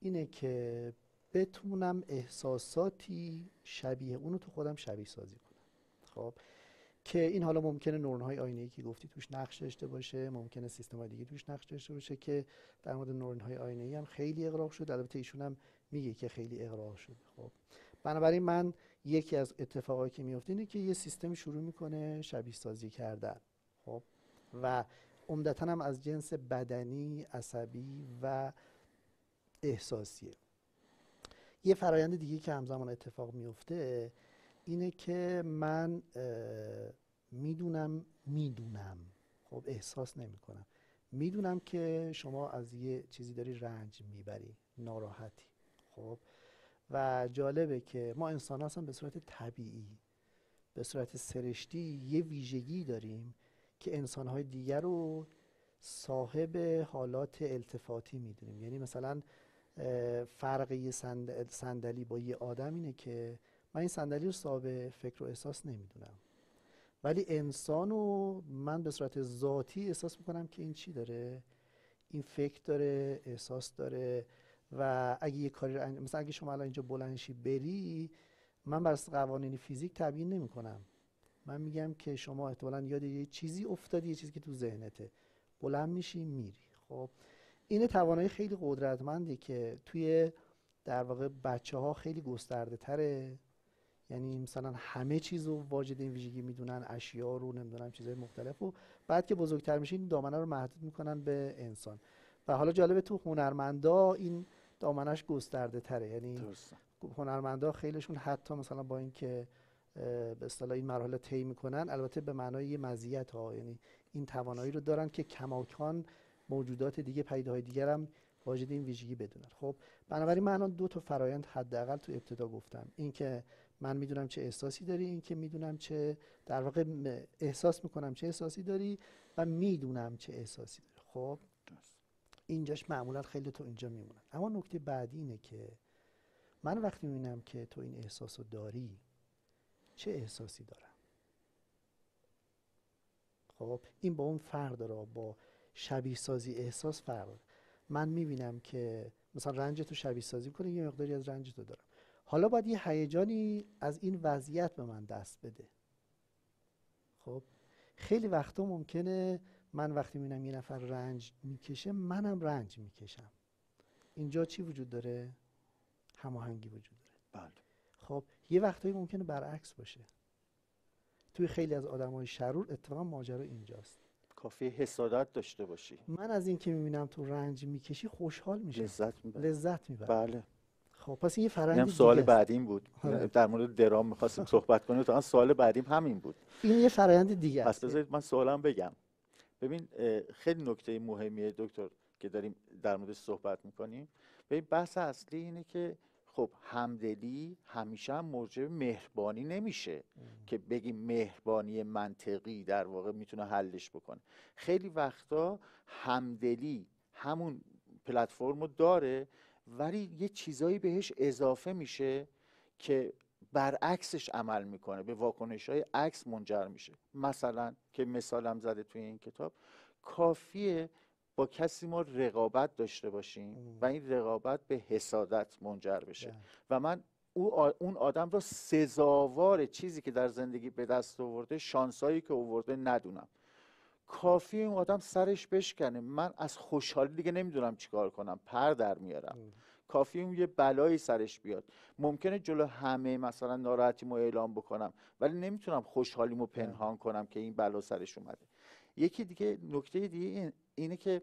اینه که بتونم احساساتی شبیه اونو تو خودم شبیه سازی کنم. خب. که این حالا ممکنه نورنهای آینه که گفتی توش نقش داشته باشه ممکنه سیستم های دیگه توش نقش داشته باشه که در مورد نورنهای آینه هم خیلی اقراق شد. البته ایشون هم میگه که خیلی اقراق شد. خب. بنابراین من یکی از اتفاقایی که میفته اینه که یه سیستم شروع می‌کنه شبیه سازی کردن. خب. و عمدتا هم از جنس بدنی عصبی و احساسیه. یه فرایند دیگه که همزمان اتفاق میفته اینه که من می‌دونم می‌دونم. خب احساس نمی کنم می‌دونم که شما از یه چیزی داری رنج می‌بری ناراحتی. خب و جالبه که ما انسان هستم به صورت طبیعی به صورت سرشتی یه ویژگی داریم که انسانهای دیگر رو صاحب حالات التفاتی می‌دونیم. یعنی مثلا فرق یه صندلی با یه آدم اینه که من این صندلی رو صاحب فکر و احساس نمی‌دونم. ولی انسان رو من به صورت ذاتی احساس می‌کنم که این چی داره؟ این فکر داره احساس داره و اگه یه کاری رو مثلا اگه شما الان اینجا بلنشی بری من بر قوانین فیزیک تبیین نمی کنم من میگم که شما احتمالا یاد یه چیزی افتادی یه چیزی که تو ذهنته. بلند میشی میری. خب این توانایی خیلی قدرتمندی که توی در واقع بچه ها خیلی گسترده تره یعنی مثلا همه چیز رو واجد این ویژگی می‌دونن اشیا رو نمی‌دونم چیزهای مختلف و بعد که بزرگتر میشه این دامنه رو محدود می‌کنن به انسان. و حالا جالبه تو هنرمندا این دامنش گسترده تره. یعنی هنرمندا خیلیشون حتی مثلا با اینکه به اصطلاح این مرحله طی می‌کنن البته به معنای یه مزیت ها یعنی این توانایی رو دارن که کماکان موجودات دیگه پیده های دیگر هم واجد این ویژگی بدونن. خب بنابراین من الان دو تا فرایند حداقل تو ابتدا گفتم. اینکه من می‌دونم چه احساسی داری این که می‌دونم چه در واقع احساس می‌کنم چه احساسی داری و می‌دونم چه احساسی داری. خب؟ اینجاش معمولا خیلی تو اینجا میمونن اما نکته بعدی اینه که من وقتی می‌بینم که تو این احساس رو داری چه احساسی دارم؟ خب؟ این با اون فرق داره با شبیه سازی احساس فرق داره. من می‌بینم که مثلا رنج تو شبیه سازی کنه یه مقداری از رنج تو دارم. حالا باید یه هیجانی از این وضعیت به من دست بده. خب خیلی وقتا ممکنه من وقتی می‌بینم یه نفر رنج می‌کشه منم رنج می‌کشم. اینجا چی وجود داره؟ هماهنگی وجود داره. بله. خب یه وقتایی ممکنه برعکس باشه. توی خیلی از آدمای شرور اتفاقا ماجرا اینجاست. کافی حسادت داشته باشی. من از این که می‌بینم تو رنج می‌کشی خوشحال میشم. لذت می‌بری لذت می‌برم. بله. خب پس یه اینم سوال. بعدیم بود. آره. در مورد درام می‌خواستیم صحبت کنیم. تا سوال بعدیم همین بود. این یه فرآیند دیگه پس است. بذارید من سوالم بگم. ببین خیلی نکته مهمیه دکتر که داریم در موردش صحبت می‌کنیم. ببین بحث اصلی اینه که خب همدلی همیشه هم موجب مهربانی نمیشه که بگیم مهربانی منطقی در واقع می‌تونه حلش بکنه. خیلی وقتا همدلی همون پلتفرم رو داره ولی یه چیزایی بهش اضافه میشه که برعکسش عمل می‌کنه به واکنش های عکس منجر میشه مثلا که مثالم زده توی این کتاب کافیه با کسی ما رقابت داشته باشیم ام. و این رقابت به حسادت منجر بشه بله. و من اون آدم رو سزاوار چیزی که در زندگی به دست آورده شانسایی که آورده ندونم کافی اون آدم سرش بشکنه. من از خوشحالی دیگه نمی‌دونم چیکار کنم. پر در میارم. ام. کافی اون یه بلایی سرش بیاد. ممکنه جلو همه مثلا ناراحتیمو اعلام بکنم ولی نمی‌تونم خوشحالیمو پنهان کنم که این بلا سرش اومده. یکی دیگه نکته دیگه این- اینه که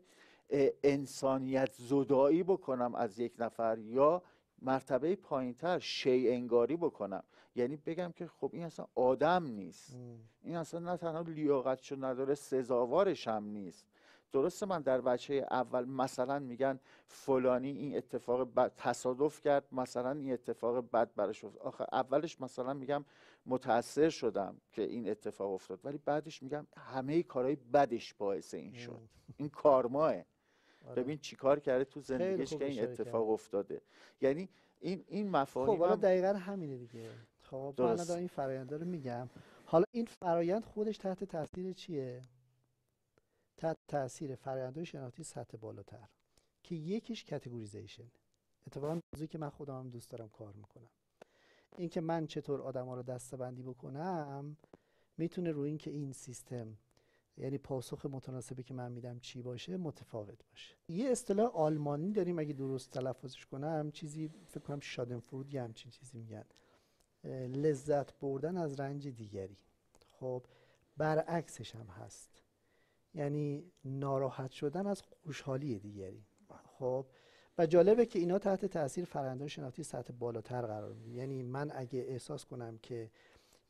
انسانیت زدایی بکنم از یک نفر یا مرتبه پایینتر شی انگاری بکنم یعنی بگم که خب این اصلا آدم نیست ام. این اصلا نه تنها لیاقتشو نداره سزاوارش هم نیست درسته من در بچه اول مثلا میگن فلانی این اتفاق بد تصادف کرد مثلا این اتفاق بد براش افتاد آخه اولش مثلا میگم متاثر شدم که این اتفاق افتاد ولی بعدش میگم همه کارهای بدش باعث این شد. این کارماه. ببین چیکار کرده تو زندگیش که این اتفاق کردی. افتاده. یعنی این این خب مفاهیم حالا هم- دقیقا همینه دیگه. خب من این فراینده رو میگم. حالا این فرایند خودش تحت تاثیر چیه؟ تحت تاثیر فرآیندهای شناختی سطح بالاتر که یکیش کاتگوریزیشن. اتفاقا موضوعی که من خودم هم دوست دارم کار می‌کنم. اینکه من چطور آدما رو دسته‌بندی بکنم می‌تونه روی اینکه این سیستم یعنی پاسخ متناسبی که من میدم چی باشه متفاوت باشه. یه اصطلاح آلمانی داریم اگه درست تلفظش کنم چیزی فکر کنم شادنفرود یه همچین چیزی میگن. لذت بردن از رنج دیگری. خب برعکسش هم هست. یعنی ناراحت شدن از خوشحالی دیگری. خب و جالبه که اینا تحت تاثیر فرآیندهای شناختی سطح بالاتر قرار می‌گیره یعنی من اگه احساس کنم که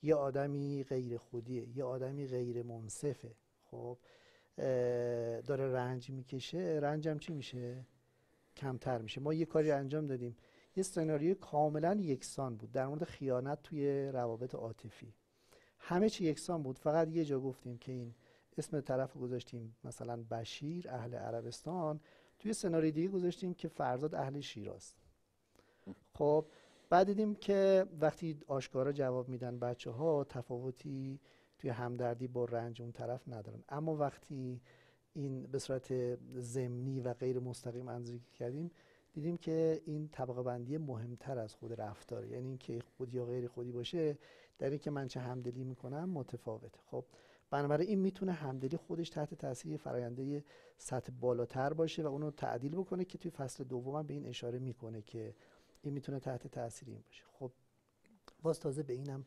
یه آدمی غیر خودیه یه آدمی غیر منصفه خب داره رنج می‌کشه. رنجم چی میشه؟ کمتر میشه. ما یه کاری انجام دادیم. یه سناریوی کاملا یکسان بود. در مورد خیانت توی روابط عاطفی. همه چی یکسان بود. فقط یه جا گفتیم که این اسم طرف گذاشتیم مثلا بشیر اهل عربستان. توی سناریوی دیگه گذاشتیم که فرزاد اهل شیراز. خب بعد دیدیم که وقتی آشکارا جواب میدن بچه ها تفاوتی توی همدردی با رنج اون طرف ندارن. اما وقتی این به صورت ضمنی و غیر مستقیم اندازه‌گیری کردیم دیدیم که این طبقه بندی مهمتر از خود رفتار یعنی اینکه خودی یا غیر خودی باشه در اینکه من چه همدلی می‌کنم متفاوته. خب بنابراین این می‌تونه همدلی خودش تحت تاثیر فراینده سطح بالاتر باشه و اونو تعدیل بکنه که توی فصل دوم به این اشاره می‌کنه که این می‌تونه تحت تاثیر این باشه. خب باز تازه به اینم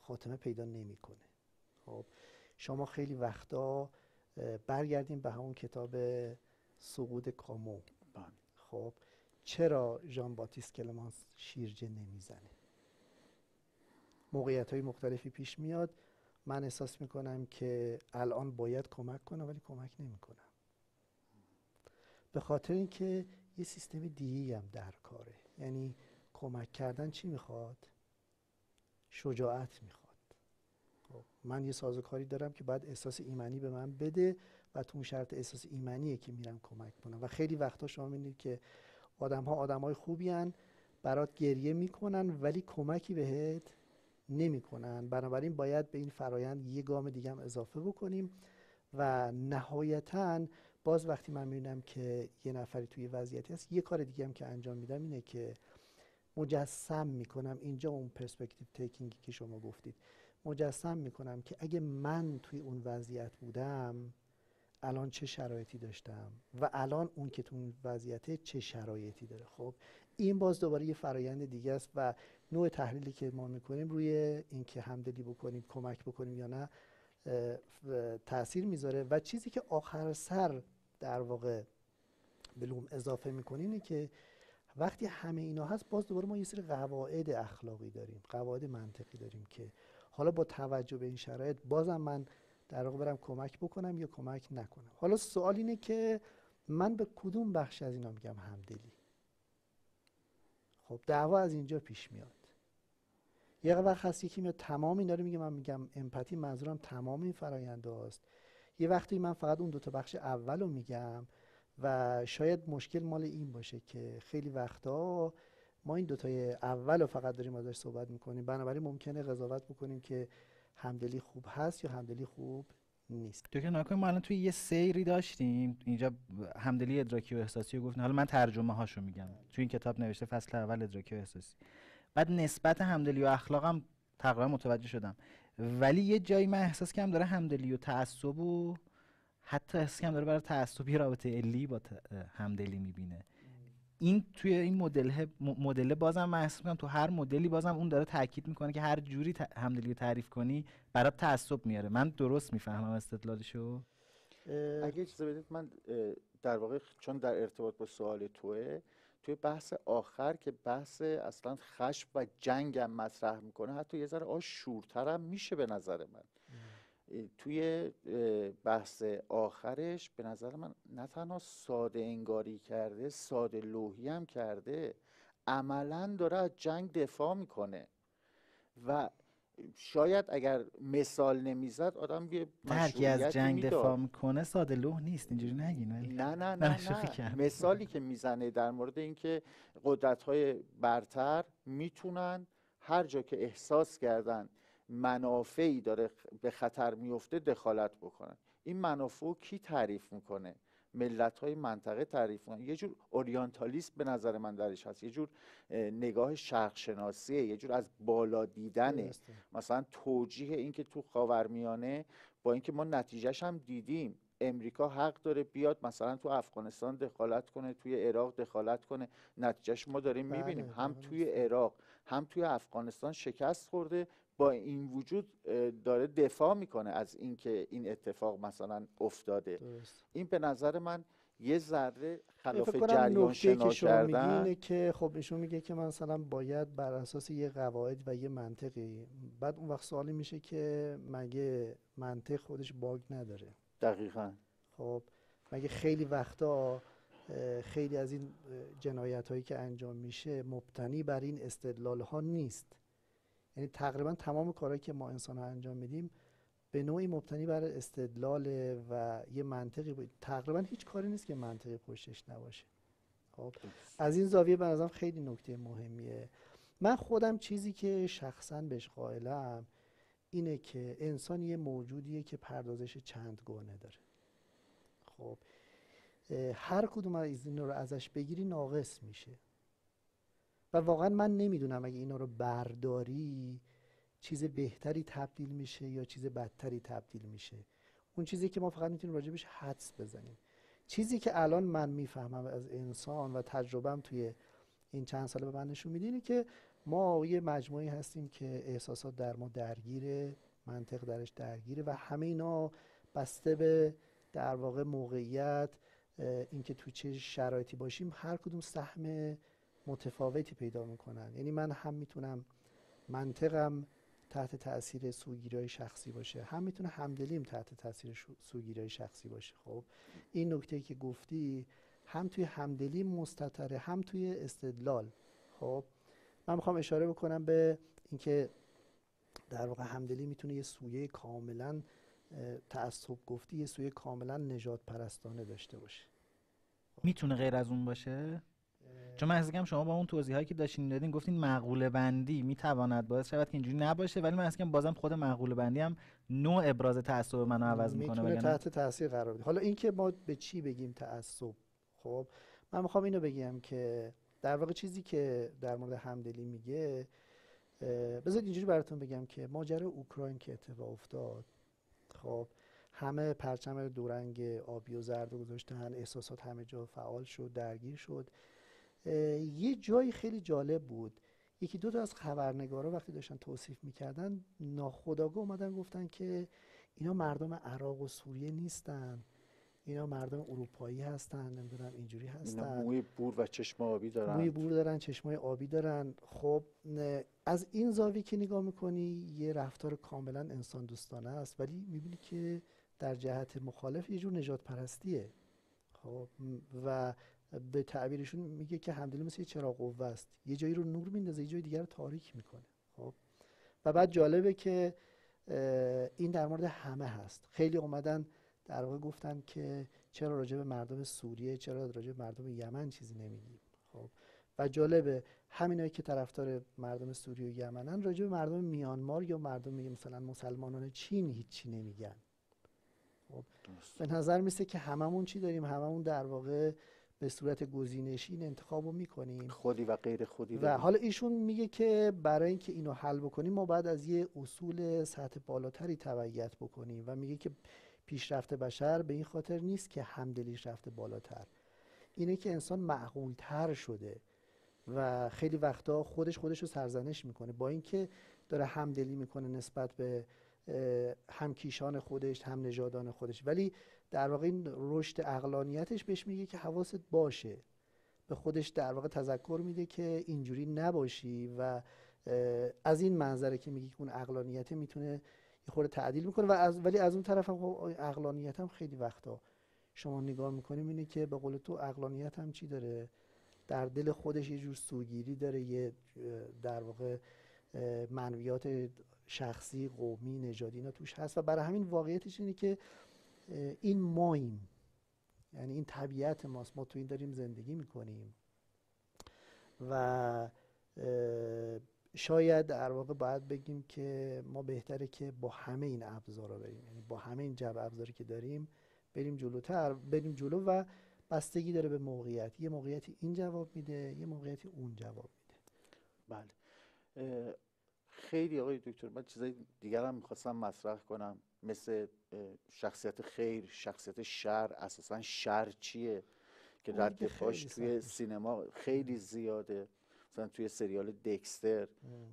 خاتمه پیدا نمی‌کنه. خب شما خیلی وقتا برگردیم به همون کتاب سقوط کامو. بله. خب چرا ژان باتیست کلمانس شیرجه نمی‌زنه؟ موقعیت های مختلفی پیش میاد. من احساس می‌کنم که الان باید کمک کنم ولی کمک نمی‌کنم به خاطر اینکه یه سیستم دیگه هم در کاره. یعنی کمک کردن چی می‌خواد؟ شجاعت می‌خواد. خب، من یه سازوکاری دارم که باید احساس ایمنی به من بده و تو اون شرط احساس ایمنیه که میرم کمک کنم. و خیلی وقتا شما می‌بینید که آدم ها آدم های خوبی هن برات گریه می‌کنن ولی کمکی بهت نمی‌کنن. بنابراین باید به این فرایند یه گام دیگه هم اضافه بکنیم و نهایتا باز وقتی من می‌بینم که یه نفری توی وضعیتی هست یه کار دیگه هم که انجام میدم اینه که مجسم می‌کنم. اینجا اون پرسپکتیو تیکینگی که شما گفتید. مجسم می‌کنم که اگه من توی اون وضعیت بودم الان چه شرایطی داشتم؟ و الان اون که تو اون وضعیت چه شرایطی داره؟ خب این باز دوباره یه فرایند دیگه است و نوع تحلیلی که ما می‌کنیم روی اینکه همدلی بکنیم کمک بکنیم یا نه تاثیر می‌ذاره. و چیزی که آخر سر در واقع بلوم اضافه می‌کنه اینه که وقتی همه اینا هست باز دوباره ما یه سری قواعد اخلاقی داریم قواعد منطقی داریم که حالا با توجه به این شرایط بازم من در واقع برم کمک بکنم یا کمک نکنم. حالا سوال اینه که من به کدوم بخش از اینا میگم همدلی؟ خب دعوا از اینجا پیش میاد. یه وقت هست یکی میاد تمام اینا رو میگه من میگم امپاتی منظورم تمام این فرایند است یه وقتی من فقط اون دو تا بخش اول رو میگم و شاید مشکل مال این باشه که خیلی وقتا ما این دوتای اول رو فقط داریم ازش صحبت می‌کنیم. بنابراین ممکنه قضاوت بکنیم که همدلی خوب هست یا همدلی خوب نیست. دکتر ناکن ما الان توی یه سیری داشتیم. اینجا همدلی ادراکی و احساسی رو گفتیم. حالا من ترجمه هاشو میگم. توی این کتاب نوشته فصل اول ادراکی و احساسی. بعد نسبت همدلی و اخلاقم تقریبا متوجه شدم. ولی یه جایی من احساس کردم داره همدلی و تعصب و حتی کردم داره برای تعصبی رابطه علی با همدلی می‌بینه. این توی این مدل مدل بازم من احساس تو هر مدلی بازم اون داره تاکید می‌کنه که هر جوری همدلی رو تعریف کنی برات تعصب میاره. من درست می‌فهمم استدلالشو؟ اگه اجازه بدید من در واقع چون در ارتباط با سوال توه توی بحث آخر که بحث اصلا خشم و جنگ هم مطرح می‌کنه حتی یه ذره آش شورتر هم میشه به نظر من. توی بحث آخرش به نظر من نه تنها ساده انگاری کرده ساده لوحی هم کرده عملا داره از جنگ دفاع می‌کنه. و شاید اگر مثال نمی‌زد آدم یه هرکی از جنگ دفاع می‌کنه ساده لوح نیست اینجوری نگین. نه نه نه, نه, مثالی که می‌زنه در مورد اینکه قدرت های برتر می‌تونن هر جا که احساس کردن منافعی داره به خطر میفته دخالت بکنن این منافع کی تعریف می‌کنه؟ ملت های منطقه تعریف می‌کنن یه جور اورینتالیسم به نظر من درش هست. یه جور نگاه شرق شناسیه یه جور از بالا دیدنه. مثلا توجیه اینکه تو خاورمیانه با اینکه ما نتیجهش هم دیدیم امریکا حق داره بیاد مثلا تو افغانستان دخالت کنه توی عراق دخالت کنه. نتیجهش ما داریم بله، می‌بینیم. هم توی عراق هم توی افغانستان شکست خورده. با این وجود داره دفاع می‌کنه از اینکه این اتفاق مثلا افتاده. این به نظر من یه ذره خلاف جریان شنا کردن. اینه که خب ایشون میگه که مثلا باید بر اساس یه قواعد و یه منطقی بعد اون وقت سوالی میشه که مگه منطق خودش باگ نداره. دقیقا. خب مگه خیلی وقتا خیلی از این جنایت هایی که انجام میشه مبتنی بر این استدلال ها نیست؟ یعنی تقریبا تمام کارهایی که ما انسان ها انجام میدیم به نوعی مبتنی بر استدلال و یه منطقی بود. تقریبا هیچ کاری نیست که منطقی پشتش نباشه. خب از این زاویه به نظرم خیلی نکته مهمیه. من خودم چیزی که شخصا بهش قائلم اینه که انسان یه موجودیه که پردازش چند گونه داره. خب هر کدوم از این رو ازش بگیری ناقص میشه. و واقعا من نمی‌دونم اگه اینا رو برداری چیز بهتری تبدیل میشه یا چیز بدتری تبدیل میشه. اون چیزی که ما فقط می‌تونیم راجبش حدس بزنیم. چیزی که الان من می‌فهمم از انسان و تجربم توی این چند ساله به من نشون میده که ما یه مجموعی هستیم که احساسات در ما درگیره منطق درش درگیره و همه اینا بسته به در واقع موقعیت اینکه تو چه شرایطی باشیم هر کدوم سهم متفاوتی پیدا می‌کنن. یعنی من هم می‌تونم منطقم تحت تاثیر سوگیری شخصی باشه. هم می‌تونه همدلیم تحت تاثیر سوگیری شخصی باشه. خب این نکته که گفتی هم توی همدلی مستطره هم توی استدلال. خب من می‌خوام اشاره بکنم به اینکه در واقع همدلی می‌تونه یه سویه کاملا تعصب گفتی یه سویه کاملا نجات پرستانه داشته باشه. می‌تونه غیر از اون باشه؟ چون من شما با اون توضیحاتی که داشتین دادین گفتین معقوله بندی می‌تواند باعث شود که اینجوری نباشه ولی من حسگم بازم خود معقوله بندی هم نوع ابراز تعصب منو عوض می‌کنه می‌تونه تحت تاثیر قرار بده. حالا اینکه ما به چی بگیم تعصب خب من می‌خوام اینو بگم که در واقع چیزی که در مورد همدلی میگه بذارید اینجوری براتون بگم که ماجرا اوکراین که اتفاق افتاد خب همه پرچم دورنگ آبی و زرد رو گذاشتن احساسات همه جا فعال شد درگیر شد. یه جایی خیلی جالب بود. یکی دو تا از خبرنگارا وقتی داشتن توصیف می‌کردن ناخداگاه اومدن گفتن که اینا مردم عراق و سوریه نیستن. اینا مردم اروپایی هستن نمی‌دونم اینجوری هستن. موی بور و چشم آبی دارن. موی بور دارن چشمای آبی دارن. خب از این زاویه که نگاه می‌کنی یه رفتار کاملا انسان دوستانه است. ولی می‌بینی که در جهت مخالف یه جور نجات پرستیه خب و به تعبیرشون میگه که همدلی مثل یه چراغ قوه است. یه جایی رو نور میندازه یه جای دیگر رو تاریک می‌کنه. خب؟ و بعد جالبه که این در مورد همه هست. خیلی اومدن در واقع گفتن که چرا راجع به مردم سوریه چرا راجع به مردم یمن چیزی نمیگیم. خب؟ و جالبه همینایی که طرفدار مردم سوریه و یمنن راجع به مردم میانمار یا مردم مثلا مسلمانان چین هیچی نمیگن. خب؟ به نظر میسه که هممون چی داریم؟ هممون در واقع به صورت گزینشی انتخاب رو می‌کنیم. خودی و غیر خودی و حالا ایشون میگه که برای اینکه اینو حل بکنیم ما باید از یه اصول سطح بالاتری تبعیت بکنیم و میگه که پیشرفت بشر به این خاطر نیست که همدلیش رفته بالاتر. اینه که انسان معقولتر شده و خیلی وقتا خودش خودش رو سرزنش می‌کنه. با اینکه داره همدلی می‌کنه نسبت به همکیشان خودش هم نژادان خودش. ولی در واقع این رشد اقلانیتش بهش میگه که حواست باشه. به خودش در واقع تذکر میده که اینجوری نباشی و از این منظره که میگه که اون اقلانیت می‌تونه یه خورده تعدیل می‌کنه و از ولی از اون طرف هم خب اقلانیت هم خیلی وقتا شما نگاه می‌کنیم اینه که به قول تو اقلانیت هم چی داره؟ در دل خودش یه جور سوگیری داره یه در واقع منویات شخصی قومی نژادی اینا توش هست و برای همین واقعیتش اینه که این ماییم یعنی این طبیعت ماست. ما تو این داریم زندگی می‌کنیم. و شاید در واقع باید بگیم که ما بهتره که با همه این ابزارا بریم. یعنی با همه این جب ابزاری که داریم بریم جلوتر بریم جلو و بستگی داره به موقعیت. یه موقعیتی این جواب میده یه موقعیتی اون جواب میده. بله. خیلی آقای دکتر من چیزای دیگر هم می‌خواستم مطرح کنم. مثل شخصیت خیر شخصیت شر. اساسا شر چیه؟ که رد پاش توی سینما خیلی زیاده. مثلا توی سریال دکستر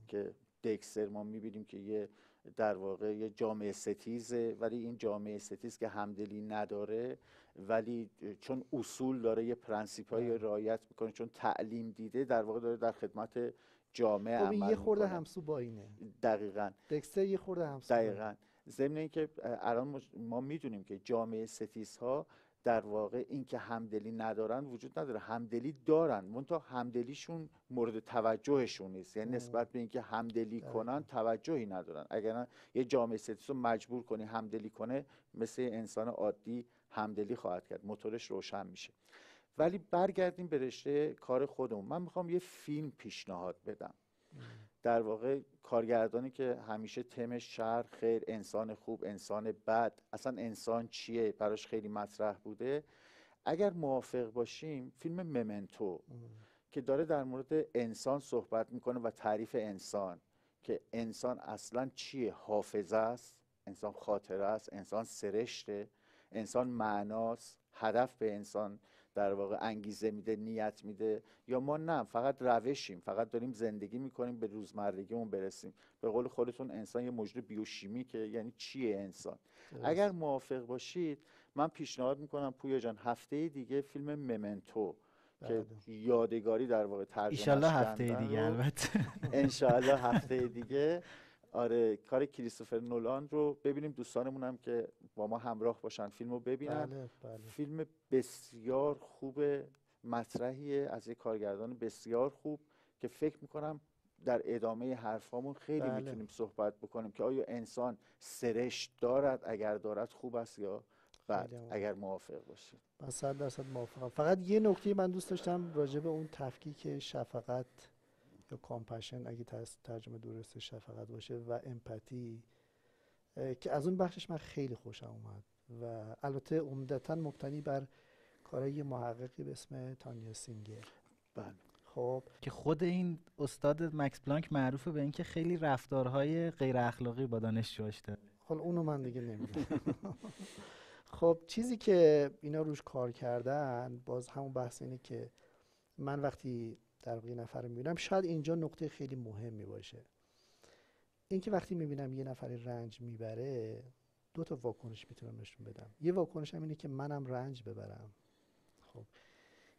که دکستر ما می‌بینیم که یه در واقع یه جامعه ستیزه ولی این جامعه ستیز که همدلی نداره ولی چون اصول داره یه پرنسیپ های بله. رعایت می‌کنه چون تعلیم دیده در واقع داره در خدمت جامعه خب عمل یه خورده همسو با اینه. دقیقا. دکستر یه خورده همسو دقیقا. ضمن اینکه الان ما می‌دونیم که جامعه ستیزها در واقع اینکه همدلی ندارن وجود نداره. همدلی دارن. منتها همدلیشون مورد توجهشون نیست. یعنی نسبت به اینکه همدلی کنن توجهی ندارن. اگر یه جامعه ستیز رو مجبور کنی همدلی کنه مثل انسان عادی همدلی خواهد کرد. موتورش روشن میشه. ولی برگردیم به رشته کار خودمون. من می‌خوام یه فیلم پیشنهاد بدم. در واقع کارگردانی که همیشه تمش شر خیر انسان خوب انسان بد اصلا انسان چیه براش خیلی مطرح بوده. اگر موافق باشیم فیلم ممنتو که داره در مورد انسان صحبت می‌کنه و تعریف انسان که انسان اصلا چیه؟ حافظه است انسان خاطره است انسان سرشته انسان معناست هدف به انسان در واقع انگیزه میده نیت میده یا ما نه فقط روشیم فقط داریم زندگی می‌کنیم به روزمرگیمون برسیم. به قول خودتون انسان یه مجری بیوشیمیکه یعنی چیه انسان؟ اگر موافق باشید من پیشنهاد می‌کنم پویا جان هفته دیگه فیلم ممنتو که بله. یادگاری در واقع ترجمه هفته دیگه البته. انشالله هفته دیگه. آره کار کریستوفر نولان رو ببینیم. دوستانمون هم که با ما همراه باشن فیلم رو ببینن. بله، بله. فیلم بسیار خوب مطرحیه. از یک کارگردان بسیار خوب که فکر می‌کنم در ادامه حرفامون خیلی بله. می‌تونیم صحبت بکنیم که آیا انسان سرشت دارد؟ اگر دارد خوب است یا بعد اگر موافق باشید. من صد درصد موافقم. فقط یه نکته من دوست داشتم راجع به اون تفکیک شفقت یا compassion اگه ترجمه درست شفقت باشه و empathy که از اون بخشش من خیلی خوشم اومد و البته عمدتا مبتنی بر کارای محققی به اسم تانیا سینگر. بله. خب. که خود این استاد مکس پلانک معروفه به اینکه خیلی رفتارهای غیر اخلاقی با دانشجوهاش داره حالا اونو من دیگه نمی‌دونم. خب چیزی که اینا روش کار کردن باز همون بحث اینه که من وقتی در واقع نفر رو می‌بینم. شاید اینجا نقطه خیلی مهمی باشه. اینکه وقتی می‌بینم یه نفر رنج می‌بره دو تا واکنش می‌تونم نشون بدم. یه واکنش هم اینه که منم رنج ببرم. خب.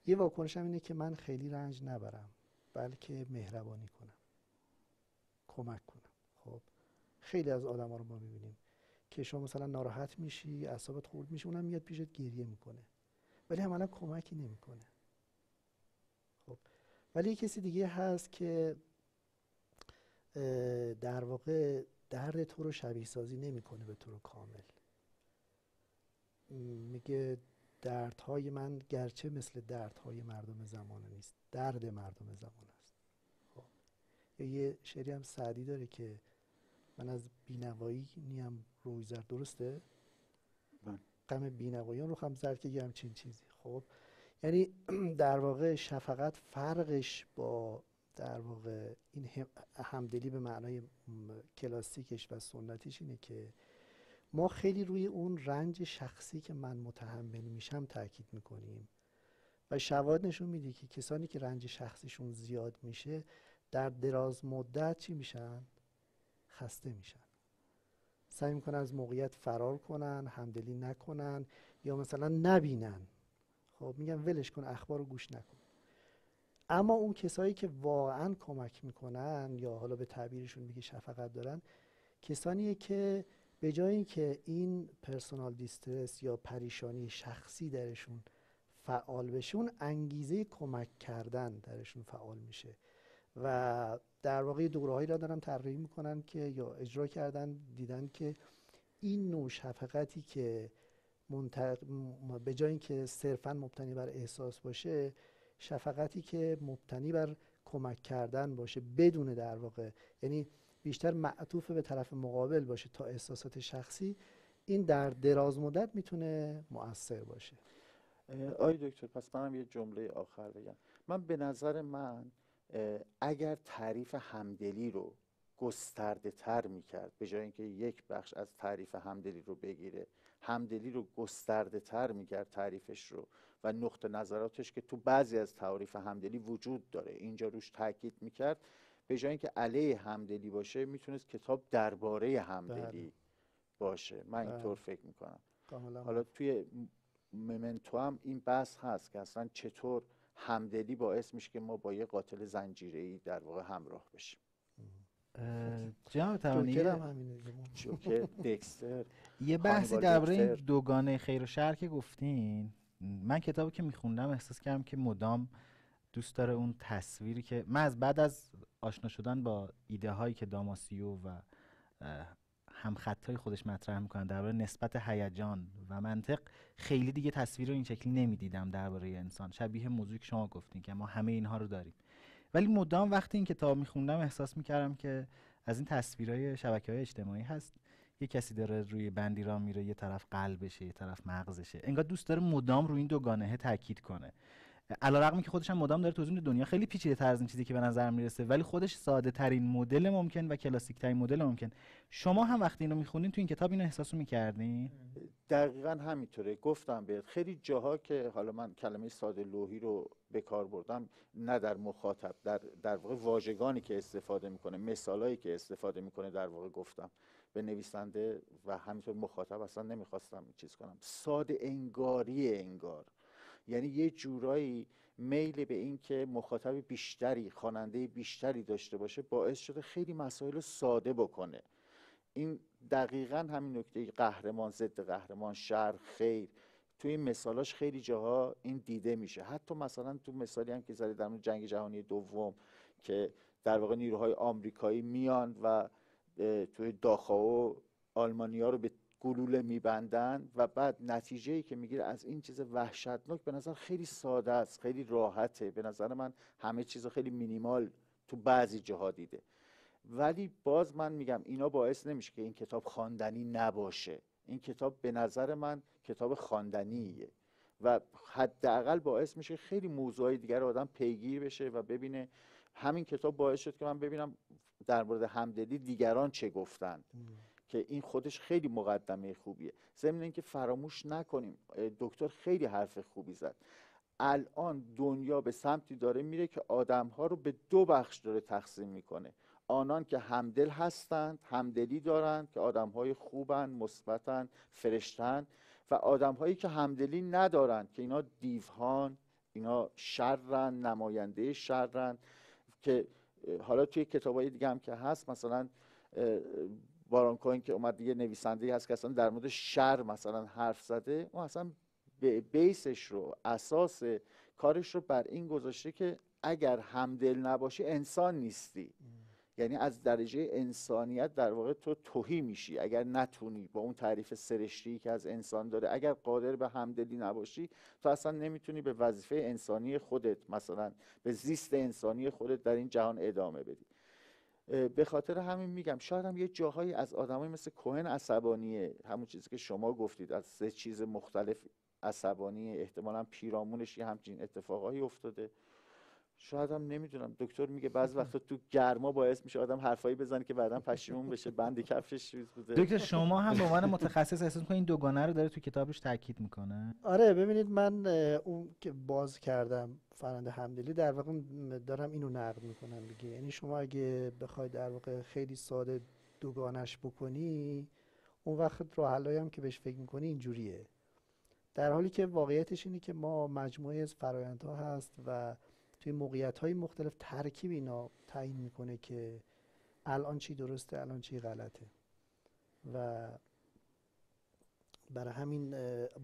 یه واکنش هم اینه که من خیلی رنج نبرم بلکه مهربانی کنم. کمک کنم. خب. خیلی از آدم ها رو ما می‌بینیم که شما مثلا ناراحت میشی اعصابت خورد میشه اونم میاد پیشت گریه می‌کنه. ولی عملا کمکی نمی‌کنه. ولی یه کسی دیگه هست که در واقع درد تو رو شبیه سازی نمی‌کنه به طور کامل میگه دردهای من گرچه مثل دردهای مردم زمانه نیست درد مردم زمان است خب. یه شعری هم سعدی داره که من از بینوایی نیم روی زرد درسته؟ بله. غم بینواییان رو هم زرد که یه همچین چیزی خب یعنی در واقع شفقت فرقش با در واقع این همدلی به معنای کلاسیکش و سنتیش اینه که ما خیلی روی اون رنج شخصی که من متحمل میشم تاکید می‌کنیم. و شواهد نشون میده که کسانی که رنج شخصیشون زیاد میشه در دراز مدت چی میشن؟ خسته میشن. سعی می‌کنن از موقعیت فرار کنن همدلی نکنن یا مثلا نبینن. خب میگن ولش کن اخبار رو گوش نکن. اما اون کسایی که واقعا کمک می‌کنن یا حالا به تعبیرشون میگه شفقت دارن کسانیه که به جای اینکه این پرسونال دیسترس یا پریشانی شخصی درشون فعال بشه اون انگیزه کمک کردن درشون فعال میشه. و در واقع دوره هایی را دارن طراحی می‌کنن که یا اجرا کردن دیدن که این نوع شفقتی که به جای اینکه صرفا مبتنی بر احساس باشه شفقتی که مبتنی بر کمک کردن باشه بدون در واقع یعنی بیشتر معطوف به طرف مقابل باشه تا احساسات شخصی این در دراز مدت می‌تونه مؤثر باشه. آی دکتر پس منم یه جمله آخر بگم. من به نظر من اگر تعریف همدلی رو گسترده تر می‌کرد به جای اینکه یک بخش از تعریف همدلی رو بگیره همدلی رو گسترده تر می‌کرد تعریفش رو و نقطه نظراتش که تو بعضی از تعریف همدلی وجود داره. اینجا روش تاکید می‌کرد. به جای اینکه علیه همدلی باشه می‌تونست کتاب درباره همدلی بله. باشه. من بله. اینطور فکر می‌کنم. حالا توی ممنتو هم این بحث هست که اصلا چطور همدلی باعث میشه که ما با یه قاتل زنجیره در واقع همراه بشیم. جناب توانی جوکر دکستر یه بحثی درباره این دوگانه خیر و شر که گفتین من کتابی که میخوندم احساس کردم که مدام دوست داره اون تصویری که من از بعد از آشنا شدن با ایده هایی که داماسیو و هم خطای خودش مطرح می‌کنن درباره نسبت هیجان و منطق خیلی دیگه تصویر رو این شکلی نمی‌دیدم درباره انسان. شبیه موضوعی که شما گفتین که ما همه اینها رو داریم. ولی مدام وقتی این کتاب میخوندم احساس می‌کردم که از این تصویرهای شبکه های اجتماعی هست یه کسی داره روی بندی را میره یه طرف قلبشه یه طرف مغزشه. انگار دوست داره مدام روی این دوگانه تاکید کنه. علیرغم که خودش هم مدام داره توضیح دنیا خیلی پیچیده تر از این چیزی که به نظر می‌رسه. ولی خودش ساده ترین مدل ممکن و کلاسیک ترین مدل ممکن. شما هم وقتی اینو می‌خونین تو این کتاب اینو احساس می‌کردین؟ دقیقا همینطوره. گفتم بهت خیلی جاها که حالا من کلمه ساده لوحی رو به کار بردم نه در مخاطب در در واقع واژگانی که استفاده می‌کنه مثالایی که استفاده می‌کنه در واقع گفتم به نویسنده و همینطور مخاطب اصلا نمی‌خواستم چیز کنم. ساده انگاری انگار. یعنی یه جورایی میل به این که مخاطب بیشتری خواننده بیشتری داشته باشه باعث شده خیلی مسائل ساده بکنه. این دقیقا همین نکته قهرمان ضد قهرمان شر خیر. توی این مثالاش خیلی جاها این دیده میشه. حتی مثلا تو مثالی هم که زده در جنگ جهانی دوم که در واقع نیروهای آمریکایی میان و توی داخاو آلمانیا رو به گلوله میبندن و بعد نتیجه ای که می‌گیره از این چیز وحشتناک به نظر خیلی ساده است خیلی راحته. به نظر من همه چیز خیلی مینیمال تو بعضی جاها دیده. ولی باز من میگم اینا باعث نمیشه که این کتاب خواندنی نباشه. این کتاب به نظر من کتاب خواندنیه و حداقل باعث میشه خیلی موضوعای دیگر آدم پیگیر بشه و ببینه. همین کتاب باعث شد که من ببینم در مورد همدلی دیگران چه گفتند. که این خودش خیلی مقدمه خوبیه. ضمن اینکه فراموش نکنیم دکتر خیلی حرف خوبی زد. الان دنیا به سمتی داره میره که آدم ها رو به دو بخش داره تقسیم می‌کنه. آنان که همدل هستند همدلی دارند که آدم های خوبن مثبتن فرشتن و آدم هایی که همدلی ندارند که اینا دیوهان اینا شرن نماینده شرن که حالا توی کتابای دیگه هم که هست مثلا باران کوین که اومد دیگه نویسنده هست که اصلا در مورد شر مثلا حرف زده اون اصلا بیسش رو اساس کارش رو بر این گذاشته که اگر همدل نباشی انسان نیستی. یعنی از درجه انسانیت در واقع تو توهی میشی. اگر نتونی با اون تعریف سرشتی که از انسان داره اگر قادر به همدلی نباشی تو اصلا نمی‌تونی به وظیفه انسانی خودت مثلا به زیست انسانی خودت در این جهان ادامه بدی. به خاطر همین میگم شاید هم یه جاهایی از آدمای مثل کوهن عصبانیه همون چیزی که شما گفتید از سه چیز مختلف عصبانی احتمالا پیرامونش یه همچین اتفاقایی افتاده. شاید هم نمی‌دونم. دکتر میگه بعض وقتا تو گرما باعث میشه آدم حرفایی بزنه که بعدا پشیمون بشه بند کفشش چیز بوده. دکتر شما هم به عنوان متخصص احساس می‌کنید این دوگانه رو داره تو کتابش تاکید می‌کنه؟ آره ببینید من اون که باز کردم فرنده همدلی در واقع دارم اینو نقد می‌کنم دیگه. یعنی شما اگه بخوای در واقع خیلی ساده دوگانش بکنی اون وقت راه هم که بهش فکر می‌کنی اینجوریه. در حالی که واقعیتش اینه که ما مجموعه از فرایندها هست و توی موقعیت های مختلف ترکیب اینا تعیین می‌کنه که الان چی درسته الان چی غلطه. و برای همین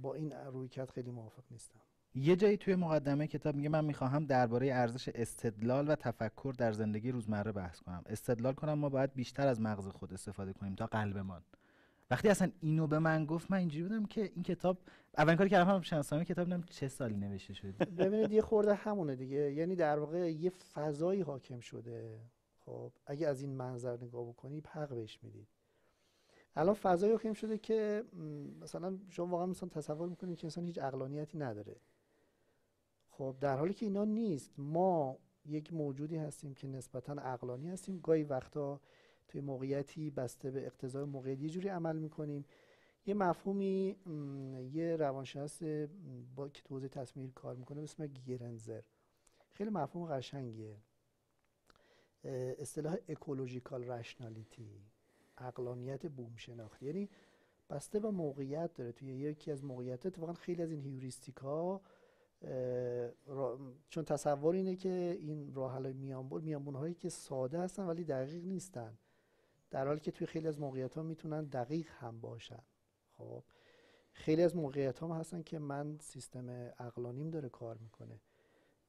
با این رویکرد خیلی موافق نیستم. یه جایی توی مقدمه کتاب میگه من می‌خواهم درباره ارزش استدلال و تفکر در زندگی روزمره بحث کنم. استدلال کنم ما باید بیشتر از مغز خود استفاده کنیم تا قلبمان وقتی اصلا اینو به من گفت من اینجوری بودم که این کتاب اولین کاری که کردم شناسنامه کتاب دیدم چه سالی نوشته شده؟ ببینید یه خورده همونه دیگه. یعنی در واقع یه فضایی حاکم شده. خب اگه از این منظر نگاه بکنی حق بهش می‌دید الان فضایی حاکم شده که مثلا شما واقعا مثلا تصور می‌کنید که انسان هیچ اقلانیتی نداره. خب در حالی که اینا نیست. ما یک موجودی هستیم که نسبتا اقلانی هستیم. گاهی وقتا توی موقعیتی بسته به اقتضای موقعیت. یه جوری عمل می‌کنیم. یه مفهومی یه روانشناس با که تو تصمیر کار می‌کنه به اسم گیرنزر. خیلی مفهوم قشنگیه. اصطلاح اکولوژیکال رشنالیتی اقلانیت بوم شناختی یعنی بسته به موقعیت داره. توی یکی از موقعیت اتفاقا خیلی از این هیوریستیک ها چون تصور اینه که این راه حل میانبر میانبون هایی که ساده هستن ولی دقیق نیستن. در حالی که توی خیلی از موقعیت ها می‌تونن دقیق هم باشن. خب خیلی از موقعیت ها هستن که من سیستم اقلانیم داره کار می‌کنه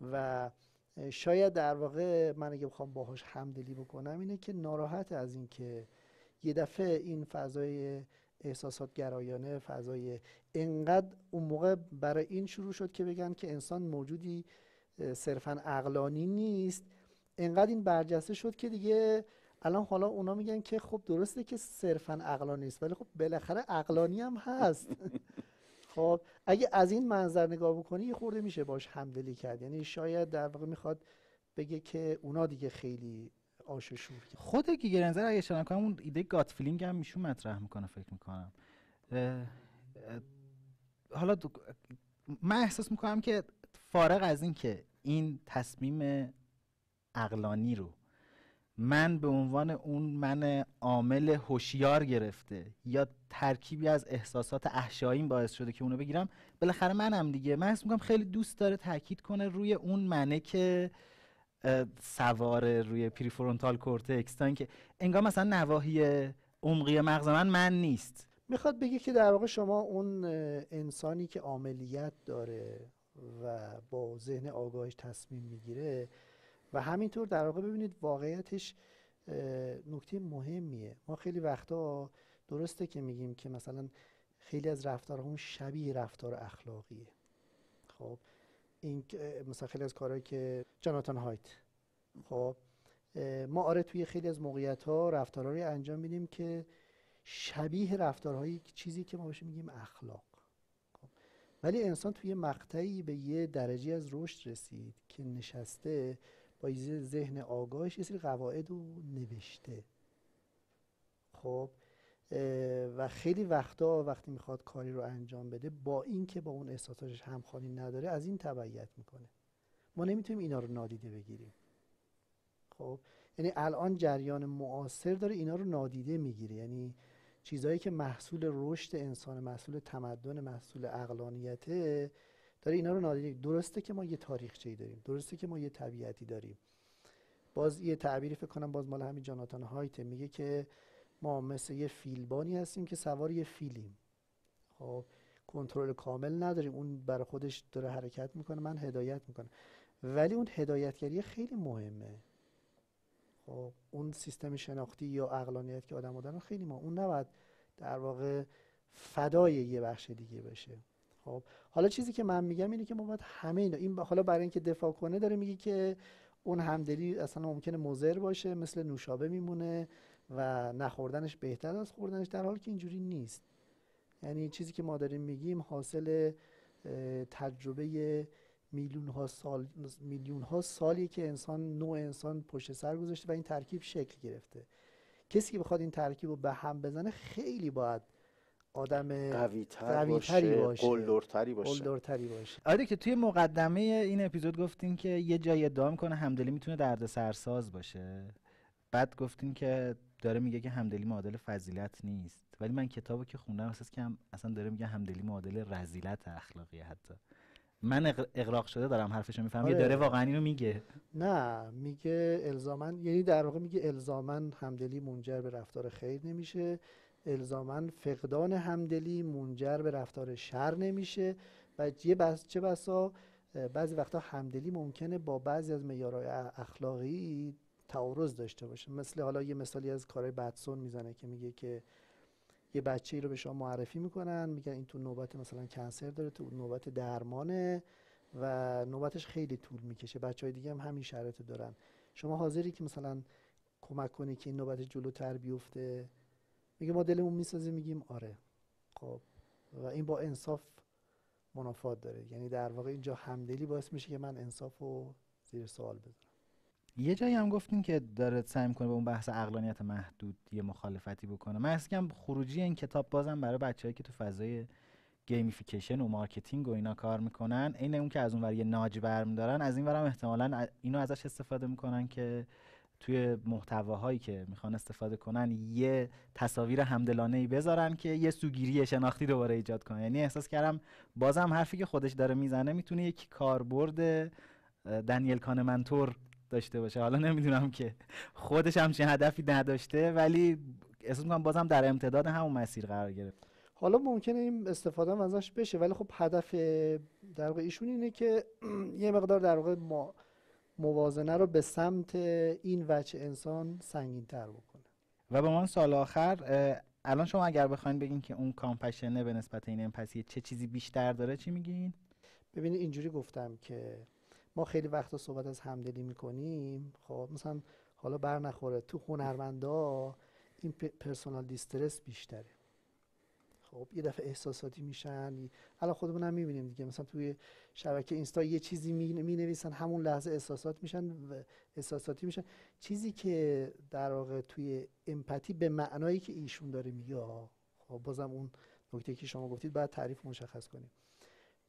و شاید در واقع من اگه بخوام باهاش همدلی بکنم اینه که ناراحت از این که یه دفعه این فضای احساسات گرایانه فضای انقدر اون موقع برای این شروع شد که بگن که انسان موجودی صرفا اقلانی نیست انقدر این برجسته شد که دیگه الان حالا اونا میگن که خب درسته که صرفا عقلانی نیست ولی خب بالاخره عقلانی هم هست. خب اگه از این منظر نگاه بکنی یه خورده میشه باش همدلی کرد. یعنی شاید در واقع می‌خواد بگه که اونا دیگه خیلی آش و شور خود گیگرنزر اگه اشتباه نکنم اون ایده gut feeling هم میشون مطرح می‌کنه فکر می‌کنم. حالا من احساس می‌کنم که فارغ از این که این تصمیم عقلانی رو من به عنوان اون من عامل هوشیار گرفته یا ترکیبی از احساسات احشاییم باعث شده که اونو بگیرم بالاخره منم دیگه. من حس خیلی دوست داره تاکید کنه روی اون منه که سوار روی prefrontal cortex تا اینکه انگار مثلا نواحی عمقی مغز من من نیست. می‌خواد بگه که در واقع شما اون انسانی که عاملیت داره و با ذهن آگاهش تصمیم می‌گیره و همینطور در واقع ببینید واقعیتش نکته مهمیه. ما خیلی وقتا درسته که میگیم که مثلا خیلی از رفتارهامون شبیه رفتار اخلاقیه. خب این مثلا خیلی از کارهایی که جاناتان هایت. خب ما آره توی خیلی از موقعیت ها رفتارهایی انجام میدیم که شبیه رفتارهایی چیزی که ما بهش میگیم اخلاق. خب. ولی انسان توی مقطعی به یه درجه از رشد رسید که نشسته با ذهن آگاهش یه سری قواعد رو نوشته. خب و خیلی وقتا وقتی می‌خواد کاری رو انجام بده با اینکه با اون احساساتش همخوانی نداره از این تبعیت می‌کنه. ما نمی‌تونیم اینا رو نادیده بگیریم. خب یعنی الان جریان معاصر داره اینا رو نادیده می‌گیره. یعنی چیزهایی که محصول رشد انسان محصول تمدن محصول اقلانیته داره اینا رو نادیده درسته که ما یه تاریخچه‌ای داریم. درسته که ما یه طبیعتی داریم. باز یه تعبیری فکر کنم باز مال همین جاناتان هایت میگه که ما مثل یه فیلبانی هستیم که سوار یه فیلیم. خب کنترل کامل نداریم. اون برای خودش داره حرکت می‌کنه من هدایت می‌کنه ولی اون هدایتگری خیلی مهمه. خب اون سیستم شناختی یا اقلانیت که آدم دارن خیلی ما اون نباید در واقع فدای یه بخش دیگه بشه. خب حالا چیزی که من میگم اینه که ما باید همه اینا این حالا برای اینکه دفاع کنه داره میگه که اون همدلی اصلا ممکنه مضر باشه مثل نوشابه میمونه و نخوردنش بهتر از خوردنش در حالی که اینجوری نیست. یعنی چیزی که ما داریم میگیم حاصل تجربه میلیون ها سال میلیون ها سالی که انسان نوع انسان پشت سر گذاشته و این ترکیب شکل گرفته. کسی که بخواد این ترکیب رو به هم بزنه خیلی باید آدم قوی تر باشه, باشه. قلدرتری باشه. قلدرتری باشه. آره که توی مقدمه این اپیزود گفتین که یه جای ادعا می‌کنه همدلی می‌تونه درد سرساز باشه. بعد گفتین که داره میگه که همدلی معادل فضیلت نیست. ولی من کتابو که خوندم احساس که اصلا داره میگه همدلی معادل رزیلت اخلاقی حتی. من اقراق شده دارم حرفشو می‌فهمم آره. داره واقعا اینو میگه. نه میگه الزامن یعنی در واقع میگه الزامن همدلی منجر به رفتار خیر نمیشه. الزامن فقدان همدلی منجر به رفتار شر نمیشه و یه بس چه بسا بعضی وقتا همدلی ممکنه با بعضی از معیارهای اخلاقی تعارض داشته باشه. مثل حالا یه مثالی از کارهای بتسون می‌زنه که میگه که یه بچه ای رو به شما معرفی می‌کنن میگن این تو نوبت مثلا کنسر داره تو نوبت درمانه و نوبتش خیلی طول می‌کشه. بچه های دیگه هم همین شرایط دارن. شما حاضری که مثلا کمک کنی که این نوبت جلوتر بیفته؟ میگه ما دلمون می‌سازه میگیم آره. خب. و این با انصاف منافات داره. یعنی در واقع اینجا همدلی باعث میشه که من انصاف رو زیر سوال بذارم. یه جایی هم گفتین که داره سعی می‌کنه به اون بحث عقلانیت محدود یه مخالفتی بکنه. من اصلا خروجی این کتاب بازم برای بچههایی که تو فضای gamification و marketing و اینا کار می‌کنن این اون که از اون ور یه ناج برمیدارن از این ورم احتمالا اینو ازش استفاده می‌کنن که توی محتواهایی که می‌خوان استفاده کنن یه تصاویر همدلانه ای بذارن که یه سوگیری شناختی دوباره ایجاد کنن. یعنی احساس کردم بازم حرفی که خودش داره می‌زنه می‌تونه یک کاربرد دنیل کانمنتور داشته باشه. حالا نمی‌دونم که خودش همچین هدفی نداشته ولی احساس می‌کنم بازم در امتداد همون مسیر قرار گرفت. حالا ممکنه این استفاده هم ازش بشه ولی خب هدف در واقع ایشون اینه که یه مقدار در واقع ما موازنه رو به سمت این وجه انسان سنگین تر بکنه. و به من سال آخر الان شما اگر بخواین بگین که اون کامپشنه به نسبت این امپسی چه چیزی بیشتر داره چی میگین؟ ببینید اینجوری گفتم که ما خیلی وقتا صحبت از همدلی می‌کنیم. خب مثلا حالا بر نخوره تو هنرمندا این پرسونال دیسترس بیشتره. خب یه دفعه احساساتی میشن. الان خودمون هم می‌بینیم دیگه. مثلا توی شبکه اینستا یه چیزی می نویسن همون لحظه احساسات میشن و احساساتی میشن. چیزی که در واقع توی امپاتی به معنایی که ایشون داره میگه خب بازم اون نکته که شما گفتید باید تعریف مشخص کنیم.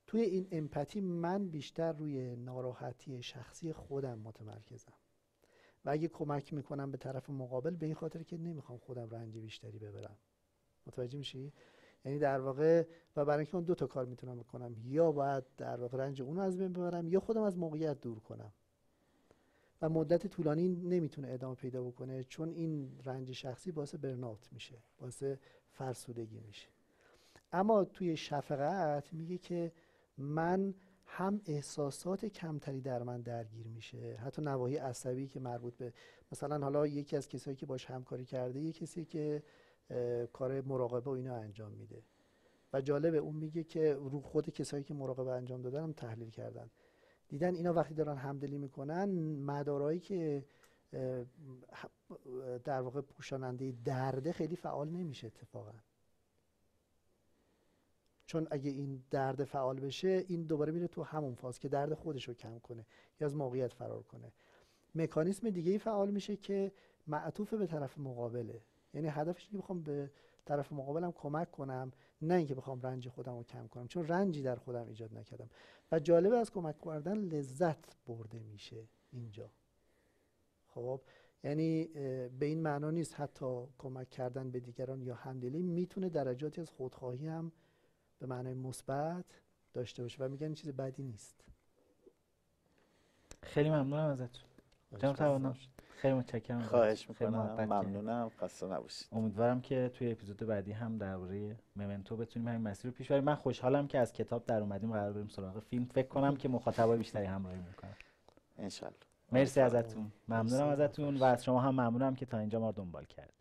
توی این امپاتی من بیشتر روی ناراحتی شخصی خودم متمرکزم. و اگه کمک می‌کنم به طرف مقابل به این خاطر که نمی‌خوام خودم رنج بیشتری ببرم. متوجه میشی؟ یعنی در واقع و برای اینکه اون دو تا کار می‌تونم بکنم یا باید در واقع رنج اونو از بین ببرم یا خودم از موقعیت دور کنم. و مدت طولانی نمی‌تونه ادامه پیدا بکنه چون این رنج شخصی باعث برنات میشه باعث فرسودگی میشه. اما توی شفقت میگه که من هم احساسات کمتری در من درگیر میشه. حتی نواحی عصبی که مربوط به مثلا حالا یکی از کسایی که باش همکاری کرده یه کسی که کار مراقبه و اینا انجام میده. و جالبه اون میگه که رو خود کسایی که مراقبه انجام دادن هم تحلیل کردن. دیدن اینا وقتی دارن همدلی می‌کنن مدارایی که در واقع پوشاننده درده خیلی فعال نمیشه اتفاقا. چون اگه این درد فعال بشه این دوباره میره تو همون فاز که درد خودش رو کم کنه یا از موقعیت فرار کنه. مکانیسم دیگه ای فعال میشه که معطوف به طرف مقابله. یعنی هدفش اینه بخوام به طرف مقابلم کمک کنم نه اینکه بخوام رنج خودم رو کم کنم چون رنجی در خودم ایجاد نکردم. و جالبه از کمک کردن لذت برده میشه اینجا. خب یعنی به این معنا نیست حتی کمک کردن به دیگران یا همدلی. می‌تونه درجاتی از خودخواهی هم به معنای مثبت داشته باشه و میگن این چیز بدی نیست. خیلی ممنونم ازتون. جناب خیلی متشکرم خواهش می‌کنم. ممنونم. خسته نباشید. امیدوارم که توی اپیزود بعدی هم درباره ممنتو بتونیم همین مسیر رو پیش بریم. من خوشحالم که از کتاب در اومدیم. قرار بریم سراغ فیلم. فکر کنم که مخاطبای بیشتری همراهی می‌کنن. ان مرسی ازتون. ممنونم ازتون. و از شما هم ممنونم که تا اینجا ما رو دنبال کردید.